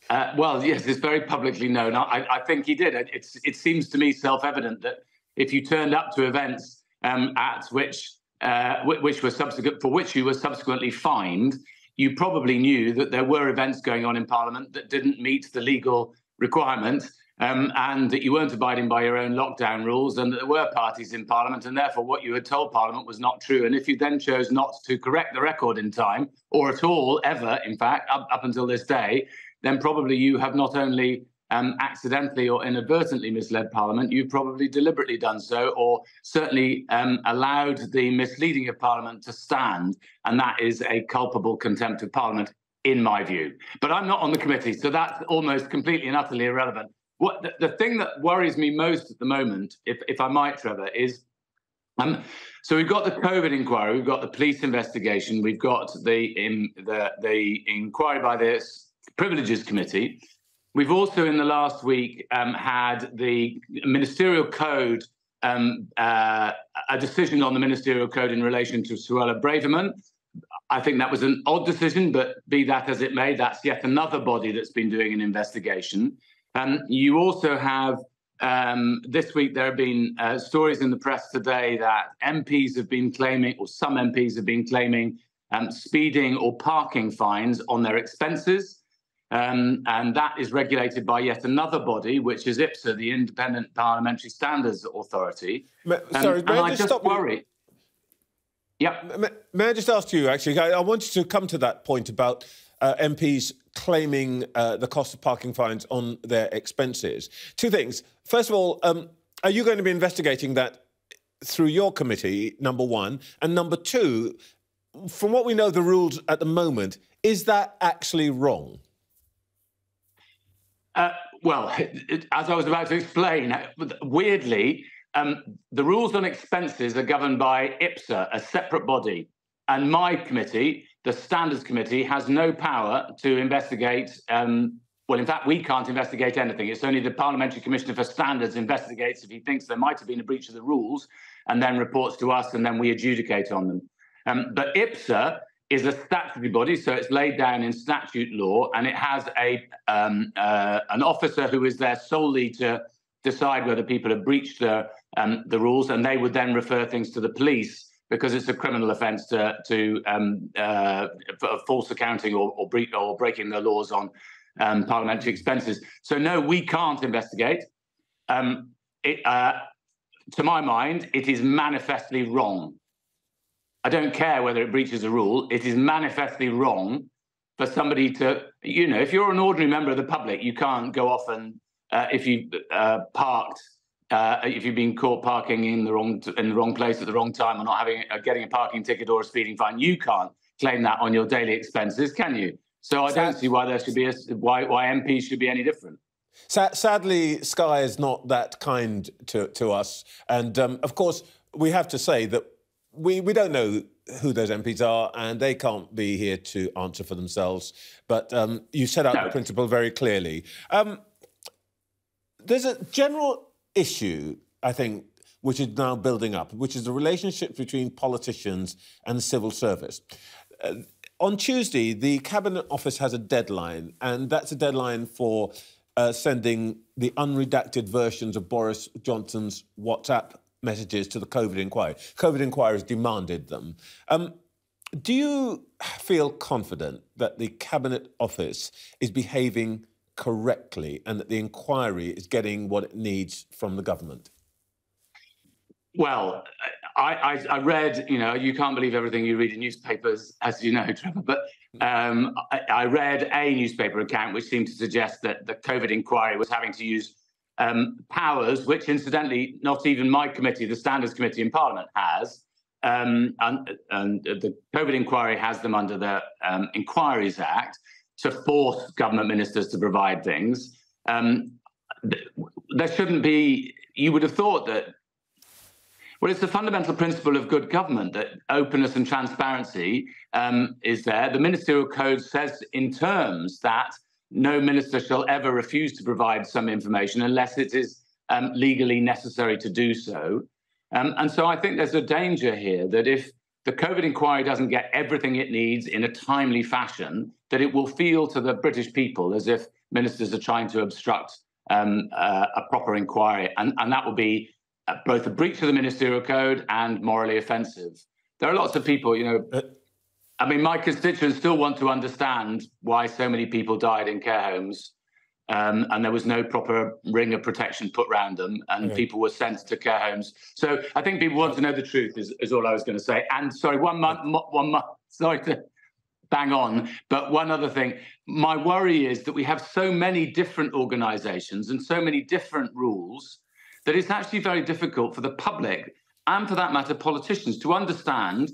Uh, well, yes, it's very publicly known. I, I think he did. It's, it seems to me self-evident that if you turned up to events um, at which uh, which were subsequent for which you were subsequently fined, you probably knew that there were events going on in Parliament that didn't meet the legal requirement um, and that you weren't abiding by your own lockdown rules, and that there were parties in Parliament, and therefore what you had told Parliament was not true. And if you then chose not to correct the record in time, or at all, ever, in fact, up, up until this day, then probably you have not only um, accidentally or inadvertently misled Parliament, you've probably deliberately done so, or certainly um, allowed the misleading of Parliament to stand. And that is a culpable contempt of Parliament, in my view. But I'm not on the committee, so that's almost completely and utterly irrelevant. What the, the thing that worries me most at the moment, if, if I might, Trevor, is um, so we've got the COVID inquiry, we've got the police investigation, we've got the in, the the inquiry by the Privileges Committee. We've also, in the last week, um, had the ministerial code, um, uh, a decision on the ministerial code in relation to Suella Braverman. I think that was an odd decision, but be that as it may, that's yet another body that's been doing an investigation. Um, you also have um, this week there have been uh, stories in the press today that MPs have been claiming, or some MPs have been claiming, um, speeding or parking fines on their expenses. Um, and that is regulated by yet another body, which is IPSA, the Independent Parliamentary Standards Authority. May, um, sorry, may I just, stop worry. You? Yeah. May, may, I just ask you, actually, I, I want you to come to that point about uh, MPs claiming uh, the cost of parking fines on their expenses. Two things. First of all, um, are you going to be investigating that through your committee, number one? And number two, from what we know the rules at the moment, is that actually wrong? Uh, well, it, as I was about to explain, weirdly, um, the rules on expenses are governed by IPSA, a separate body. And my committee the Standards Committee has no power to investigate. Um, well, in fact, we can't investigate anything. It's only the Parliamentary Commissioner for Standards investigates if he thinks there might have been a breach of the rules and then reports to us and then we adjudicate on them. Um, but IPSA is a statutory body, so it's laid down in statute law and it has a um, uh, an officer who is there solely to decide whether people have breached the, um, the rules and they would then refer things to the police because it's a criminal offence to, to um, uh, false accounting or, or, bre- or, breaking the laws on um, parliamentary expenses. So no, we can't investigate. Um, it, uh, to my mind, it is manifestly wrong. I don't care whether it breaches a rule. It is manifestly wrong for somebody to, you know, if you're an ordinary member of the public, you can't go off and uh, if you uh, parked uh, if you've been caught parking in the wrong in the wrong place at the wrong time or not having uh, getting a parking ticket or a speeding fine, you can't claim that on your daily expenses, can you? So I don't see why there should be a, why why MPs should be any different. Sadly, Sky is not that kind to, to us, and um, of course we have to say that we, we don't know who those MPs are, and they can't be here to answer for themselves. But um, you set out no. the principle very clearly. Um, there's a general issue, I think, which is now building up, which is the relationship between politicians and civil service. Uh, on Tuesday, the Cabinet Office has a deadline, and that's a deadline for uh, sending the unredacted versions of Boris Johnson's WhatsApp messages to the COVID inquiry. COVID inquiry has demanded them. Um, do you feel confident that the Cabinet Office is behaving correctly and that the inquiry is getting what it needs from the government? Well, I, I, read, you know, you can't believe everything you read in newspapers, as you know, Trevor, but um, I, I, read a newspaper account which seemed to suggest that the COVID inquiry was having to use um, powers, which incidentally, not even my committee, the Standards Committee in Parliament, has. Um, and, and, the COVID inquiry has them under the um, Inquiries Act to force government ministers to provide things. Um, there shouldn't be, you would have thought that well, it's the fundamental principle of good government that openness and transparency um, is there. The ministerial code says in terms that no minister shall ever refuse to provide some information unless it is um, legally necessary to do so. Um, and so I think there's a danger here that if the COVID inquiry doesn't get everything it needs in a timely fashion, that it will feel to the British people as if ministers are trying to obstruct um, uh, a proper inquiry. And, and that will be uh, both a breach of the ministerial code and morally offensive. There are lots of people, you know. Uh, I mean, my constituents still want to understand why so many people died in care homes, um, and there was no proper ring of protection put around them, and yeah. people were sent to care homes. So I think people want to know the truth. Is, is all I was going to say. And sorry, one month, one month. <laughs> Sorry to bang on, but one other thing. My worry is that we have so many different organisations and so many different rules that it's actually very difficult for the public and, for that matter, politicians to understand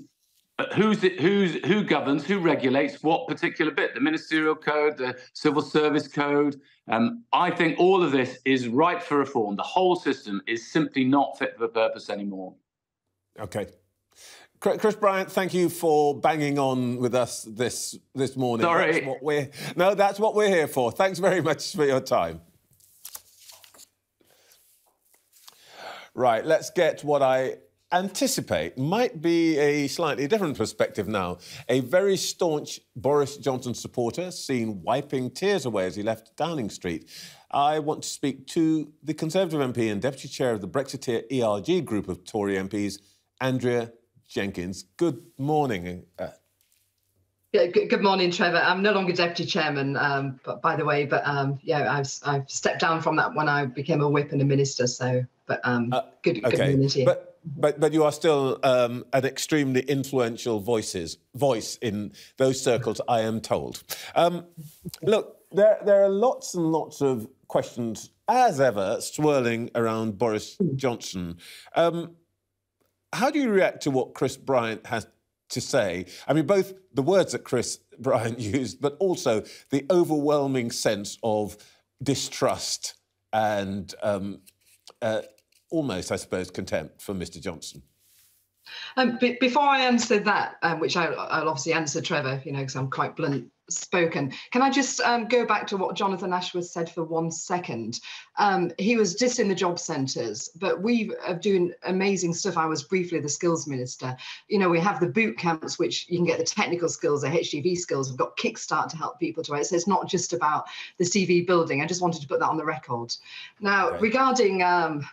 who's it, who's who governs, who regulates what particular bit. The ministerial code, the civil service code. Um, I think all of this is ripe for reform. The whole system is simply not fit for purpose anymore. Okay. Chris Bryant, thank you for banging on with us this this morning. Sorry. That's what we're, no, that's what we're here for. Thanks very much for your time. Right, let's get what I anticipate might be a slightly different perspective now. A very staunch Boris Johnson supporter seen wiping tears away as he left Downing Street. I want to speak to the Conservative MP and Deputy Chair of the Brexiteer ERG group of Tory MPs, Andrea Jenkyns. Good morning. Uh, yeah, good, morning, Trevor. I'm no longer deputy chairman, um, but by the way, but um, yeah, I've I've stepped down from that when I became a whip and a minister. So, but um, uh, good, okay. good But but but you are still um, an extremely influential voices voice in those circles, I am told. Um, look, there there are lots and lots of questions, as ever, swirling around Boris Johnson. Um, how do you react to what Chris Bryant has to say. I mean, both the words that Chris Bryant <laughs> used, but also the overwhelming sense of distrust and um, uh, almost, I suppose, contempt for Mr. Johnson. Um, before I answer that, um, which I, will obviously answer Trevor, you know, because I'm quite blunt spoken. Can I just um, go back to what Jonathan Ashworth said for one second? Um, he was just in the job centres, but we are doing amazing stuff. I was briefly the skills minister. You know, we have the boot camps, which you can get the technical skills, the HGV skills. We've got Kickstart to help people to it. So it's not just about the CV building. I just wanted to put that on the record. Now, okay. regarding um,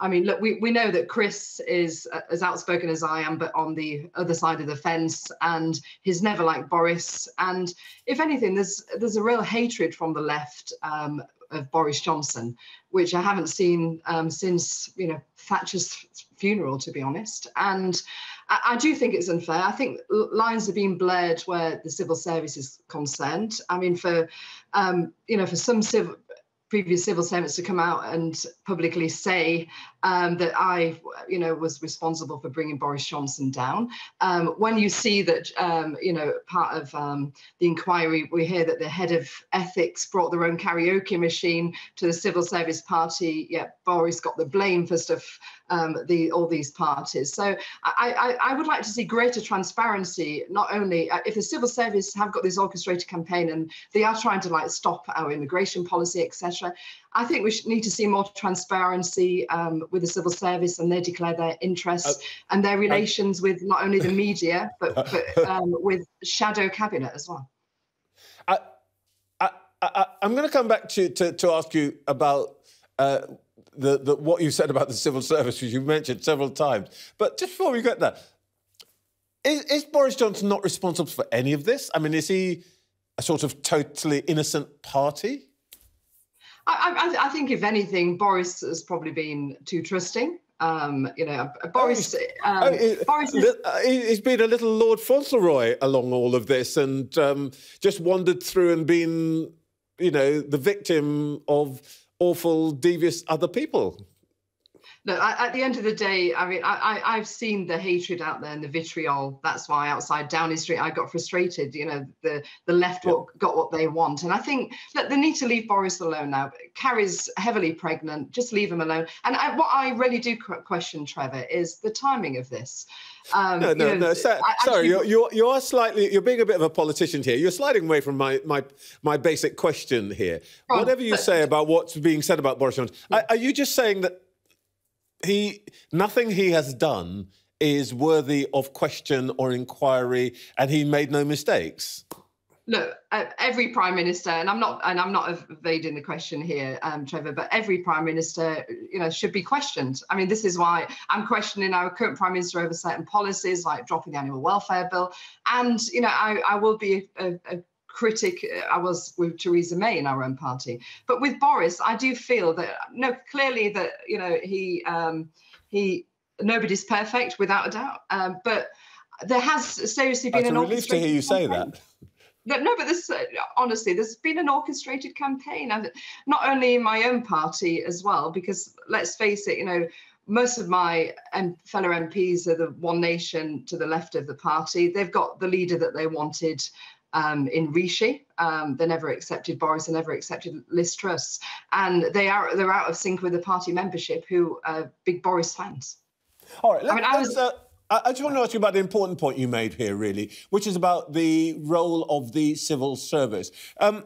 I mean, look, we, we know that Chris is uh, as outspoken as I am, but on the other side of the fence, and he's never like Boris. And if anything, there's there's a real hatred from the left um, of Boris Johnson, which I haven't seen um, since you know Thatcher's funeral, to be honest. And I, I do think it's unfair. I think lines are being blurred where the civil service is concerned. I mean, for um, you know, for some civil previous civil servants to come out and publicly say um, that I, you know, was responsible for bringing Boris Johnson down. Um, when you see that, um, you know, part of um, the inquiry, we hear that the head of ethics brought their own karaoke machine to the civil service party. Yeah, Boris got the blame for stuff. Um, the all these parties. So I, I, I would like to see greater transparency. Not only uh, if the civil service have got this orchestrated campaign and they are trying to like stop our immigration policy, etc. I think we should need to see more transparency um, with the civil service and they declare their interests uh, and their uh, relations uh, with not only the <coughs> media but, but um, with shadow cabinet as well. I, I, am going to come back to, to, to ask you about uh, the, the, what you said about the civil service, which you mentioned several times. But just before we get there, is, is Boris Johnson not responsible for any of this? I mean, is he a sort of totally innocent party? I, I, I, think, if anything, Boris has probably been too trusting. Um, you know, Boris. Oh, um, oh, Boris is, uh, he's been a little Lord Fauntleroy along all of this, and um, just wandered through and been, you know, the victim of awful, devious other people look, at the end of the day, I mean, I, I, have seen the hatred out there and the vitriol. That's why outside Downing Street, I got frustrated. You know, the the left yeah. got what they want, and I think that they need to leave Boris alone now. Carrie's heavily pregnant. Just leave him alone. And I, what I really do question, Trevor, is the timing of this. Um, no, no, you know, no. Sorry, actually, you're, you're you're slightly you're being a bit of a politician here. You're sliding away from my my my basic question here. Whatever you but, say about what's being said about Boris Johnson, yeah. are, are you just saying that he nothing he has done is worthy of question or inquiry, and he made no mistakes. Look, uh, every prime minister, and I'm not, and I'm not evading the question here, um, Trevor, but every prime minister, you know, should be questioned. I mean, this is why I'm questioning our current prime minister over certain policies, like dropping the animal welfare bill, and you know, I, I will be a, a critic uh, I was with Theresa May in our own party. But with Boris, I do feel that no, clearly that you know he um, he nobody's perfect without a doubt. Um, but there has seriously been That's an a relief to hear you say campaign. that. No, but this uh, honestly, there's been an orchestrated campaign, and not only in my own party as well. Because let's face it, you know, most of my um, fellow MPs are the One Nation to the left of the party. They've got the leader that they wanted um, in Rishi. Um, they never accepted Boris. They never accepted Liz Truss, and they are they're out of sync with the party membership, who are big Boris fans. All right. Let, I mean, I was. Uh, I just want to ask you about the important point you made here, really, which is about the role of the civil service. Um,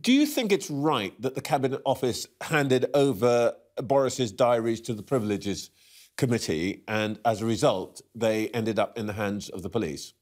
do you think it's right that the Cabinet Office handed over Boris's diaries to the Privileges Committee, and as a result, they ended up in the hands of the police?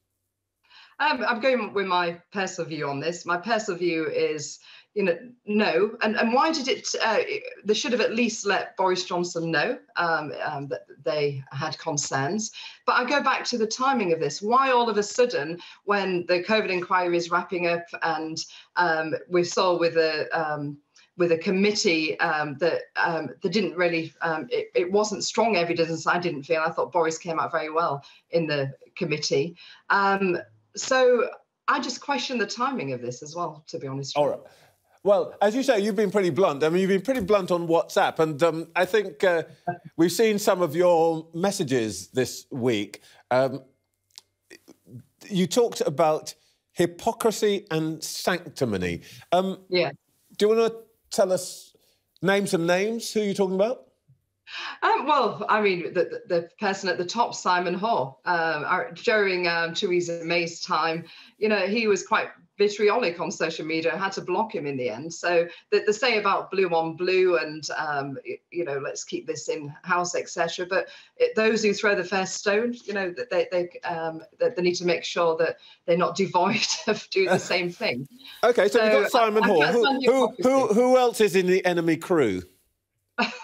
Um, I'm going with my personal view on this. My personal view is, you know, no. And and why did it? Uh, they should have at least let Boris Johnson know um, um, that they had concerns. But I go back to the timing of this. Why all of a sudden, when the COVID inquiry is wrapping up, and um, we saw with a um, with a committee um, that um, that didn't really um, it, it, wasn't strong evidence i didn't feel i thought boris came out very well in the committee um, so I just question the timing of this as well, to be honest. All right. Well, as you say, you've been pretty blunt. I mean, you've been pretty blunt on WhatsApp, and um, I think uh, we've seen some of your messages this week. Um, you talked about hypocrisy and sanctimony. Um, yeah. Do you want to tell us, name some names? Who are you talking about? Um, well, I mean, the, the person at the top, Simon Hoare, um, during um, Theresa May's time, you know, he was quite vitriolic on social media. I had to block him in the end. So the, the say about blue on blue and um, you know let's keep this in house, etc. But it, those who throw the first stone, you know, that they they, um, they, they need to make sure that they're not <laughs> devoid of doing the same thing. <laughs> okay, so, so we've got Simon Hoare. Who, who, who, who else is in the enemy crew? <laughs>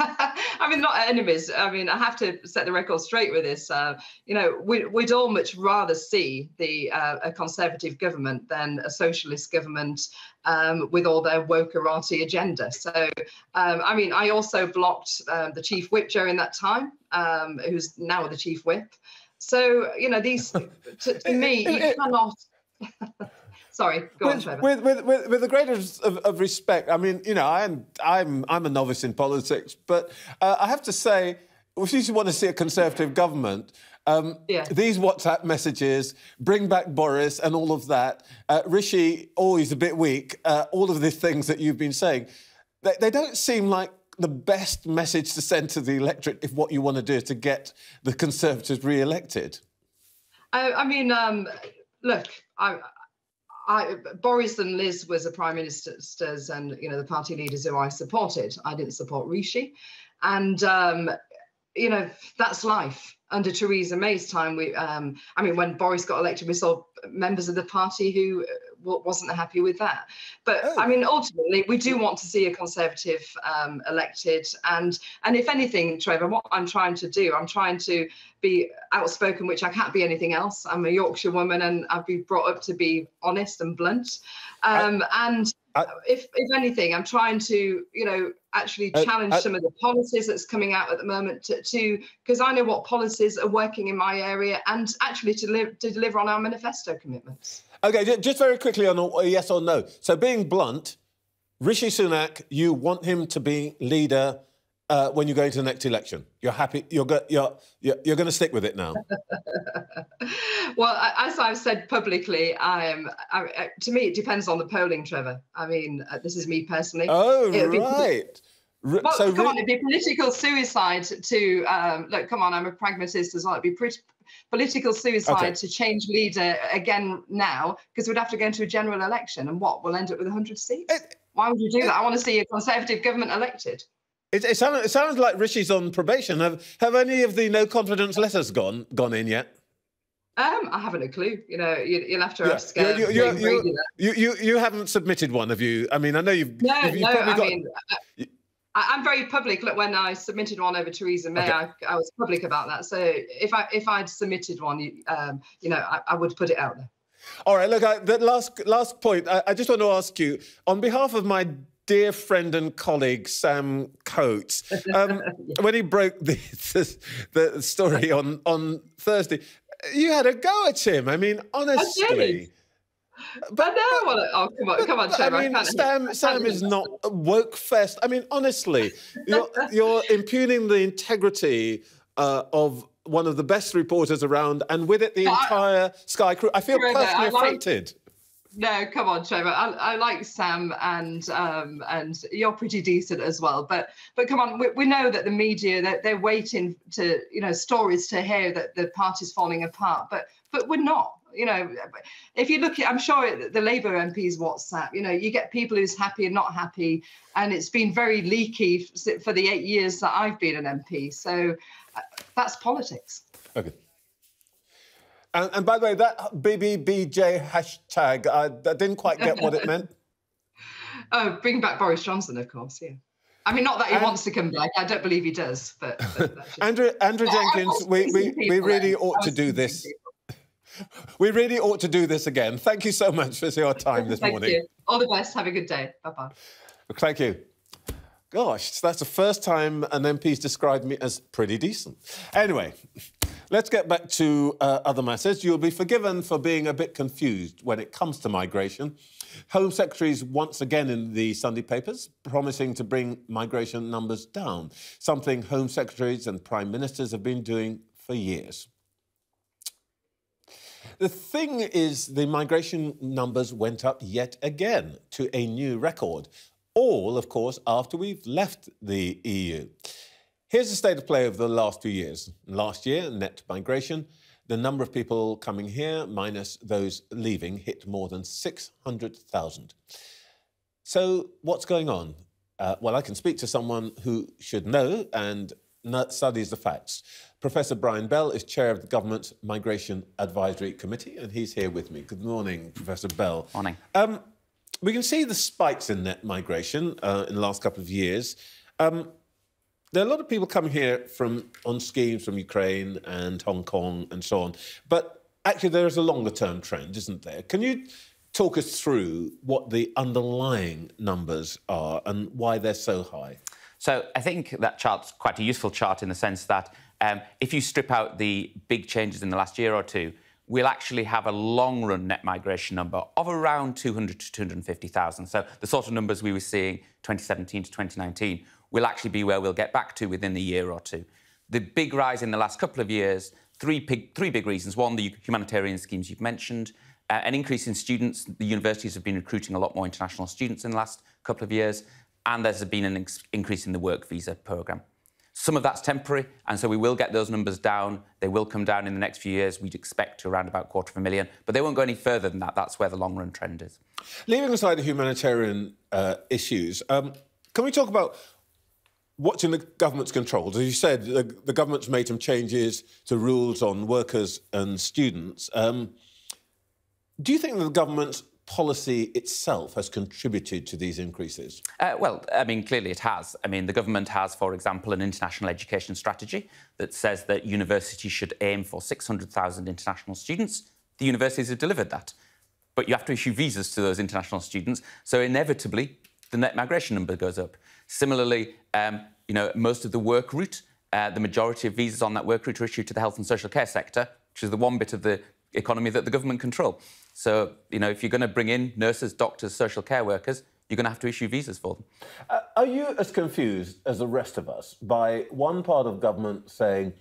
I mean, not enemies. I mean, I have to set the record straight with this. Uh, you know, we, would all much rather see the uh, a conservative government than a socialist government um, with all their wokerati agenda. So, um, I mean, I also blocked um, the chief whip during that time, um, who's now the chief whip. So, you know, these to, to <laughs> me, you cannot. <laughs> Sorry, go with, on, Trevor. With, with, with, with the greatest of, of, respect, I mean, you know, I'm, I'm, I'm a novice in politics, but uh, I have to say, if you want to see a Conservative government, um, yeah. these WhatsApp messages, bring back Boris and all of that, uh, Rishi, always a bit weak, uh, all of the things that you've been saying, they, they don't seem like the best message to send to the electorate if what you want to do is to get the Conservatives re-elected. I, I mean, um, look, I, I, Boris and Liz was the prime ministers and you know the party leaders who I supported. I didn't support Rishi, and um, you know that's life. Under Theresa May's time, we, um, I mean, when Boris got elected, we saw members of the party who wasn't happy with that. But oh. I mean, ultimately, we do want to see a Conservative um, elected, and and if anything, Trevor, what I'm trying to do, I'm trying to be outspoken, which I can't be anything else. I'm a Yorkshire woman, and I've been brought up to be honest and blunt. Um, I, and I, if if anything, I'm trying to, you know, actually uh, challenge some of the policies that's coming out at the moment to because I know what policies are working in my area and actually to, live, to deliver on our manifesto commitments. Okay, just very quickly on a yes or no. So being blunt, Rishi Sunak, you want him to be leader uh, when you go into the next election? You're happy. You're go, you're you're, you're going to stick with it now. <laughs> well, as I've said publicly, I am. I, to me, it depends on the polling, Trevor. I mean, uh, this is me personally. Oh right. Well, so come on, it'd be political suicide to um, look. Come on, I'm a pragmatist as well. It'd be pretty political suicide okay. to change leader again now because we'd have to go into a general election, and what we'll end up with 100 seats. It, Why would you do it, that? I want to see a Conservative government elected. It, it, sounds, it sounds like Rishi's on probation. Have have any of the no confidence letters gone gone in yet? Um, I haven't a clue. You know, you, will have to yeah. ask. Uh, you, you, you, you, you, haven't submitted one, have you? I mean, I know you've. No, you've, you've no. I got... mean, I, am very public. Look, when I submitted one over Theresa May, okay. I, I, was public about that. So if I if I'd submitted one, um, you know, I, I, would put it out there. All right. Look, I, the last last point. I, I just want to ask you, on behalf of my dear friend and colleague Sam Coates, <laughs> um, when he broke the, the, the, story on, on Thursday, you had a go at him. I mean, honestly. But, no, well, oh come on, come on, Trevor. I mean, I Sam, Sam is not a woke fest. I mean, honestly, you're, <laughs> you're impugning the integrity uh, of one of the best reporters around, and with it, the entire Sky crew. I feel personally affronted. Like, no, come on, Trevor. I, I like Sam, and um, and you're pretty decent as well. But but come on, we, we know that the media that they're, they're waiting to you know stories to hear that the party's falling apart. But but we're not. You know, if you look at, I'm sure the Labour MPs WhatsApp. You know, you get people who's happy and not happy, and it's been very leaky for the eight years that I've been an MP. So uh, that's politics. Okay. And, and by the way, that BBBJ hashtag, I, I didn't quite get what it <laughs> meant. oh, bring back Boris Johnson, of course, yeah. I mean, not that he and, wants to come back. I don't believe he does. But, but <laughs> Andrew, Andrew Jenkyns, we, we, we really ought to do this. We really ought to do this again. Thank you so much for your time this Thank morning. You. All the best. Have a good day. Bye bye. Thank you. Gosh, that's the first time an MP's described me as pretty decent. Anyway, let's get back to uh, other matters. You'll be forgiven for being a bit confused when it comes to migration. Home Secretary's once again in the Sunday papers, promising to bring migration numbers down, something Home Secretaries and Prime Ministers have been doing for years. The thing is, the migration numbers went up yet again to a new record all, of course, after we've left the EU. Here's the state of play of the last few years. Last year, net migration, the number of people coming here minus those leaving hit more than 600,000. So, what's going on? Uh, well, I can speak to someone who should know and studies the facts. Professor Brian Bell is chair of the government's Migration Advisory Committee, and he's here with me. Good morning, Professor Bell. Morning. Um, we can see the spikes in net migration uh, in the last couple of years. Um, there are a lot of people coming here from on schemes from Ukraine and Hong Kong and so on. But actually, there is a longer term trend, isn't there? Can you talk us through what the underlying numbers are and why they're so high? So I think that chart's quite a useful chart in the sense that um, if you strip out the big changes in the last year or two, we'll actually have a long run net migration number of around 200 to 250,000. So the sort of numbers we were seeing 2017 to 2019 will actually be where we'll get back to within a year or two. The big rise in the last couple of years, three big, three big reasons. One, the humanitarian schemes you've mentioned, uh, an increase in students. The universities have been recruiting a lot more international students in the last couple of years, and there's been an increase in the work visa programme. Some of that's temporary, and so we will get those numbers down. They will come down in the next few years. We'd expect to around about a quarter of a million, but they won't go any further than that. That's where the long run trend is. Leaving aside the humanitarian uh, issues, um, can we talk about what's in the government's control? As you said, the, the, government's made some changes to rules on workers and students. Um, do you think that the government's policy itself has contributed to these increases? Uh, well, I mean, clearly it has. I mean, the government has, for example, an international education strategy that says that universities should aim for 600,000 international students. The universities have delivered that. But you have to issue visas to those international students, so inevitably the net migration number goes up. Similarly, um, you know, most of the work route, uh, the majority of visas on that work route are issued to the health and social care sector, which is the one bit of the economy that the government control. So, you know, if you're going to bring in nurses, doctors, social care workers, you're going to have to issue visas for them. Uh, are you as confused as the rest of us by one part of government saying,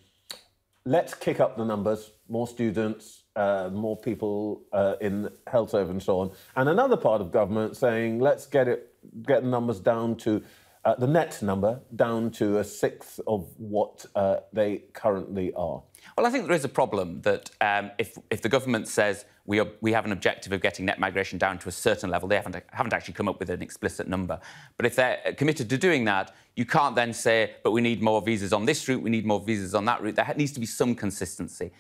let's kick up the numbers, more students, uh, more people uh, in health over and so on, and another part of government saying, let's get it, get the numbers down to uh, the net number down to a sixth of what uh, they currently are? Well, I think there is a problem that um, if, if the government says we, are, we have an objective of getting net migration down to a certain level, they haven't, haven't actually come up with an explicit number. But if they're committed to doing that, you can't then say, but we need more visas on this route, we need more visas on that route. There needs to be some consistency.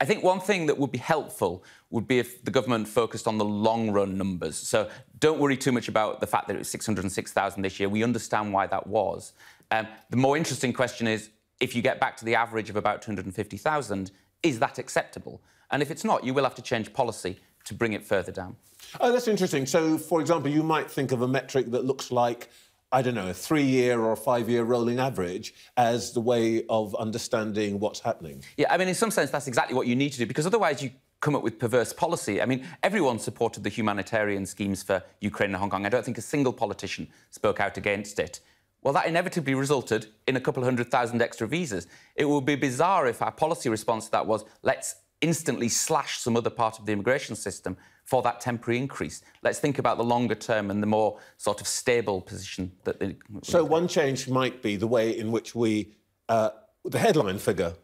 I think one thing that would be helpful would be if the government focused on the long run numbers. So don't worry too much about the fact that it was 606,000 this year. We understand why that was. Um, the more interesting question is if you get back to the average of about 250,000, is that acceptable? And if it's not, you will have to change policy to bring it further down. Oh, that's interesting. So, for example, you might think of a metric that looks like I don't know, a three year or five year rolling average as the way of understanding what's happening. Yeah, I mean, in some sense, that's exactly what you need to do because otherwise you come up with perverse policy. I mean, everyone supported the humanitarian schemes for Ukraine and Hong Kong. I don't think a single politician spoke out against it. Well, that inevitably resulted in a couple of hundred thousand extra visas. It would be bizarre if our policy response to that was let's instantly slash some other part of the immigration system for that temporary increase. Let's think about the longer term and the more sort of stable position that. They, so one change might be the way in which we, uh, the headline figure.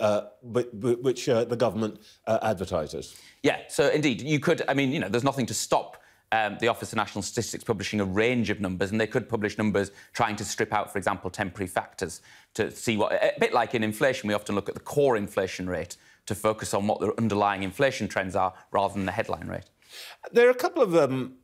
Uh, which uh, the government uh, advertises. Yeah, so indeed, you could. I mean, you know, there's nothing to stop um, the Office of National Statistics publishing a range of numbers, and they could publish numbers trying to strip out, for example, temporary factors to see what. A bit like in inflation, we often look at the core inflation rate to focus on what the underlying inflation trends are rather than the headline rate. There are a couple of um,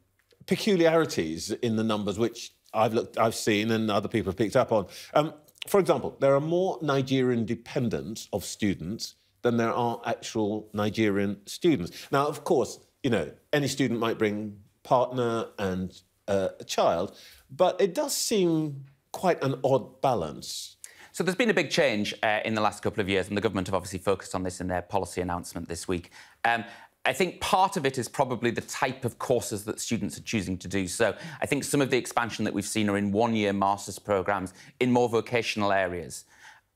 peculiarities in the numbers which I've looked, I've seen, and other people have picked up on. Um, for example, there are more Nigerian dependents of students than there are actual Nigerian students. Now, of course, you know, any student might bring partner and uh, a child, but it does seem quite an odd balance. So there's been a big change uh, in the last couple of years, and the government have obviously focused on this in their policy announcement this week. Um, I think part of it is probably the type of courses that students are choosing to do. So I think some of the expansion that we've seen are in one-year master's programmes in more vocational areas.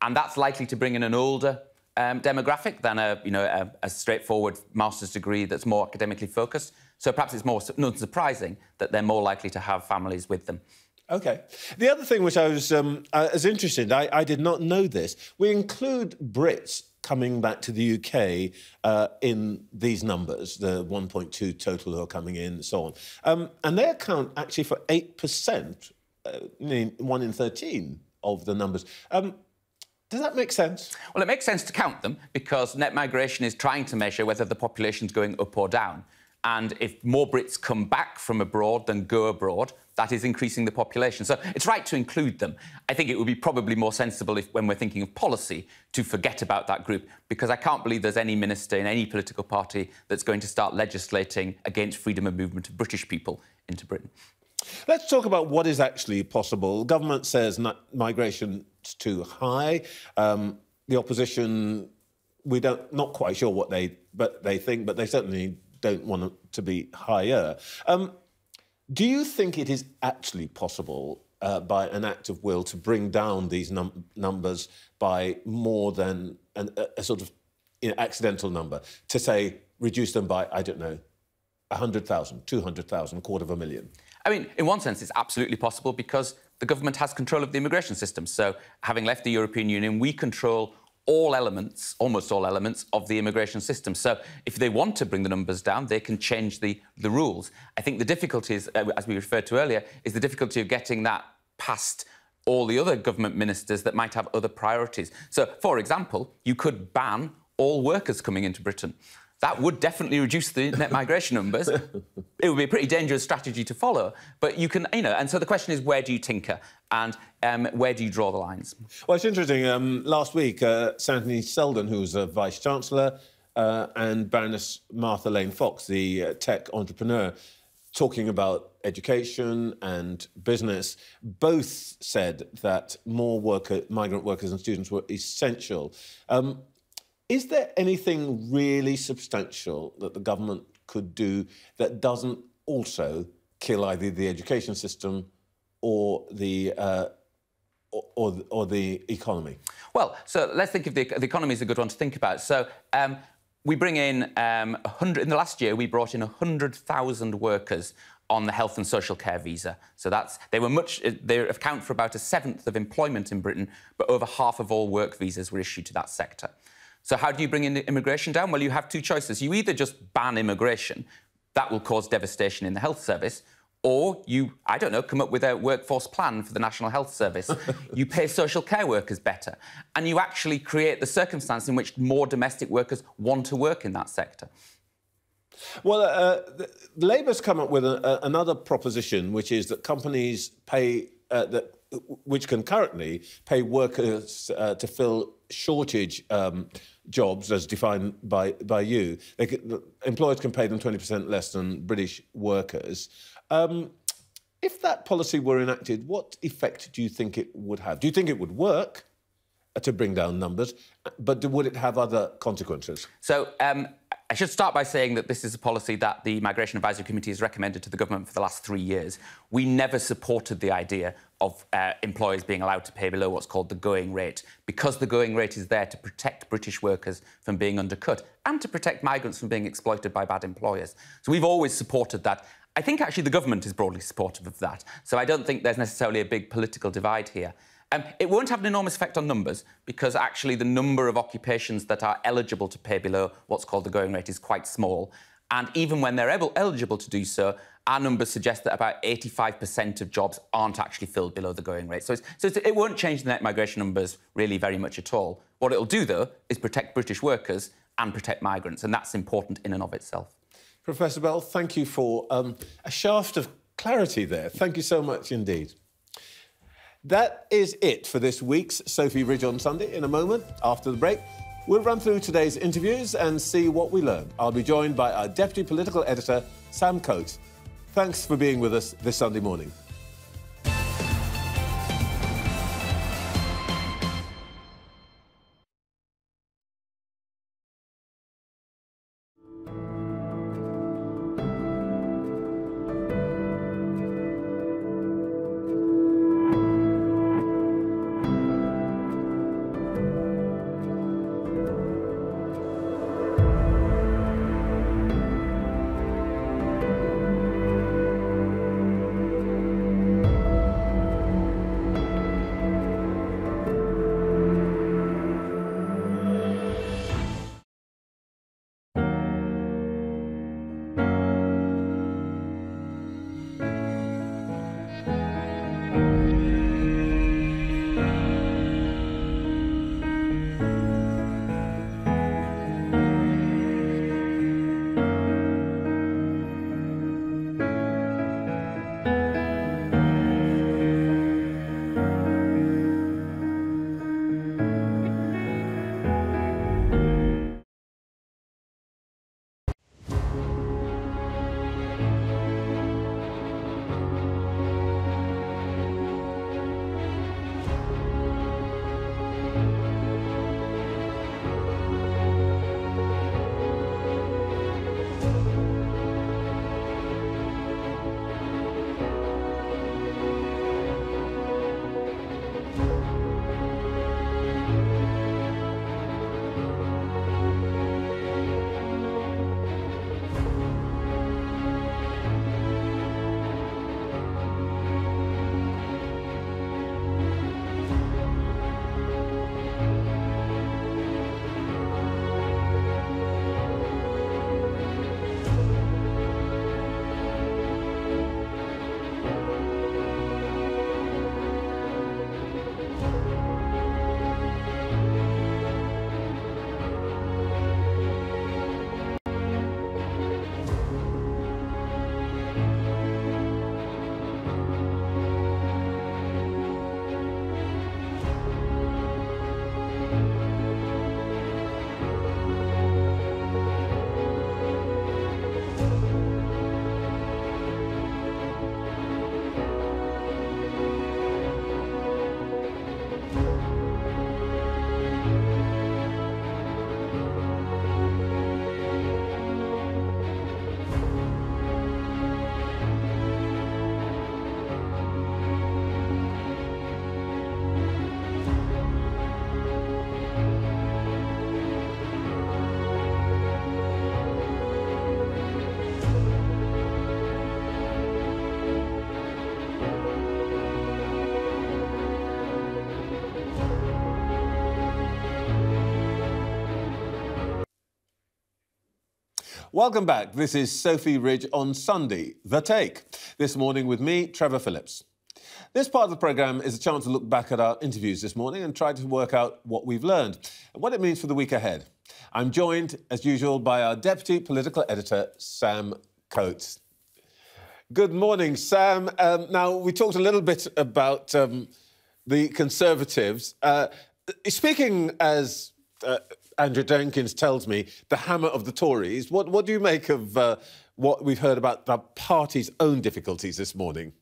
And that's likely to bring in an older um, demographic than a, you know, a, a straightforward master's degree that's more academically focused. So perhaps it's more not surprising that they're more likely to have families with them. Okay. The other thing which I was um, uh, as interested, I, I, did not know this. We include Brits coming back to the UK uh, in these numbers, the 1.2 total who are coming in, and so on. Um, and they account actually for 8%, uh, one in 13 of the numbers. Um, does that make sense? Well, it makes sense to count them because net migration is trying to measure whether the population is going up or down. And if more Brits come back from abroad than go abroad, that is increasing the population. So it's right to include them. I think it would be probably more sensible if, when we're thinking of policy, to forget about that group, because I can't believe there's any minister in any political party that's going to start legislating against freedom of movement of British people into Britain. Let's talk about what is actually possible. Government says migration is too high. Um, the opposition, we don't not quite sure what they but they think, but they certainly don't want to be higher. Um, do you think it is actually possible uh, by an act of will to bring down these num- numbers by more than an, a, a, sort of you know, accidental number? To say reduce them by, I don't know, 100,000, 200,000, quarter of a million? I mean, in one sense, it's absolutely possible because the government has control of the immigration system. So, having left the European Union, we control all elements, almost all elements, of the immigration system. So if they want to bring the numbers down, they can change the, the rules. I think the difficulty is, uh, as we referred to earlier, is the difficulty of getting that past all the other government ministers that might have other priorities. So, for example, you could ban all workers coming into Britain that would definitely reduce the net migration numbers. it would be a pretty dangerous strategy to follow. But you can, you know, and so the question is where do you tinker and um, where do you draw the lines? Well, it's interesting. Um, last week, uh, Sandy Seldon, who was a vice chancellor, uh, and Baroness Martha Lane Fox, the uh, tech entrepreneur, talking about education and business, both said that more worker, migrant workers and students were essential. Um, is there anything really substantial that the government could do that doesn't also kill either the education system or the uh, or, or, the economy? Well, so let's think of the, the economy is a good one to think about. So um, we bring in um, 100, in the last year, we brought in 100,000 workers on the health and social care visa. So that's, they were much, they account for about a seventh of employment in Britain, but over half of all work visas were issued to that sector. So how do you bring in immigration down? Well, you have two choices. You either just ban immigration, that will cause devastation in the health service, or you, I don't know, come up with a workforce plan for the National Health Service. <laughs> you pay social care workers better. And you actually create the circumstance in which more domestic workers want to work in that sector. Well, uh, the, Labour's come up with a, a, another proposition, which is that companies pay, uh, that, which can currently pay workers uh, to fill shortage um, jobs as defined by, by you. Can, employers can pay them 20% less than British workers. Um, if that policy were enacted, what effect do you think it would have? Do you think it would work to bring down numbers, but would it have other consequences? So um, I should start by saying that this is a policy that the Migration Advisory Committee has recommended to the government for the last three years. We never supported the idea of uh, employers being allowed to pay below what's called the going rate, because the going rate is there to protect British workers from being undercut and to protect migrants from being exploited by bad employers. So we've always supported that. I think actually the government is broadly supportive of that. So I don't think there's necessarily a big political divide here. Um, it won't have an enormous effect on numbers because actually the number of occupations that are eligible to pay below what's called the going rate is quite small. And even when they're able, eligible to do so, our numbers suggest that about 85% of jobs aren't actually filled below the going rate. So, so it won't change the net migration numbers really very much at all. What it'll do, though, is protect British workers and protect migrants, and that's important in and of itself. Professor Bell, thank you for um, a shaft of clarity there. Thank you so much indeed. That is it for this week's Sophy Ridge on Sunday. In a moment, after the break, we'll run through today's interviews and see what we learned. I'll be joined by our Deputy Political Editor, Sam Coates. Thanks for being with us this Sunday morning. Welcome back. This is Sophy Ridge on Sunday, The Take. This morning with me, Trevor Phillips. This part of the programme is a chance to look back at our interviews this morning and try to work out what we've learned and what it means for the week ahead. I'm joined, as usual, by our Deputy Political Editor, Sam Coates. Good morning, Sam. Um, now, we talked a little bit about um, the Conservatives. Uh, speaking as uh, Andrea Jenkyns tells me, the hammer of the Tories. What, what do you make of uh, what we've heard about the party's own difficulties this morning?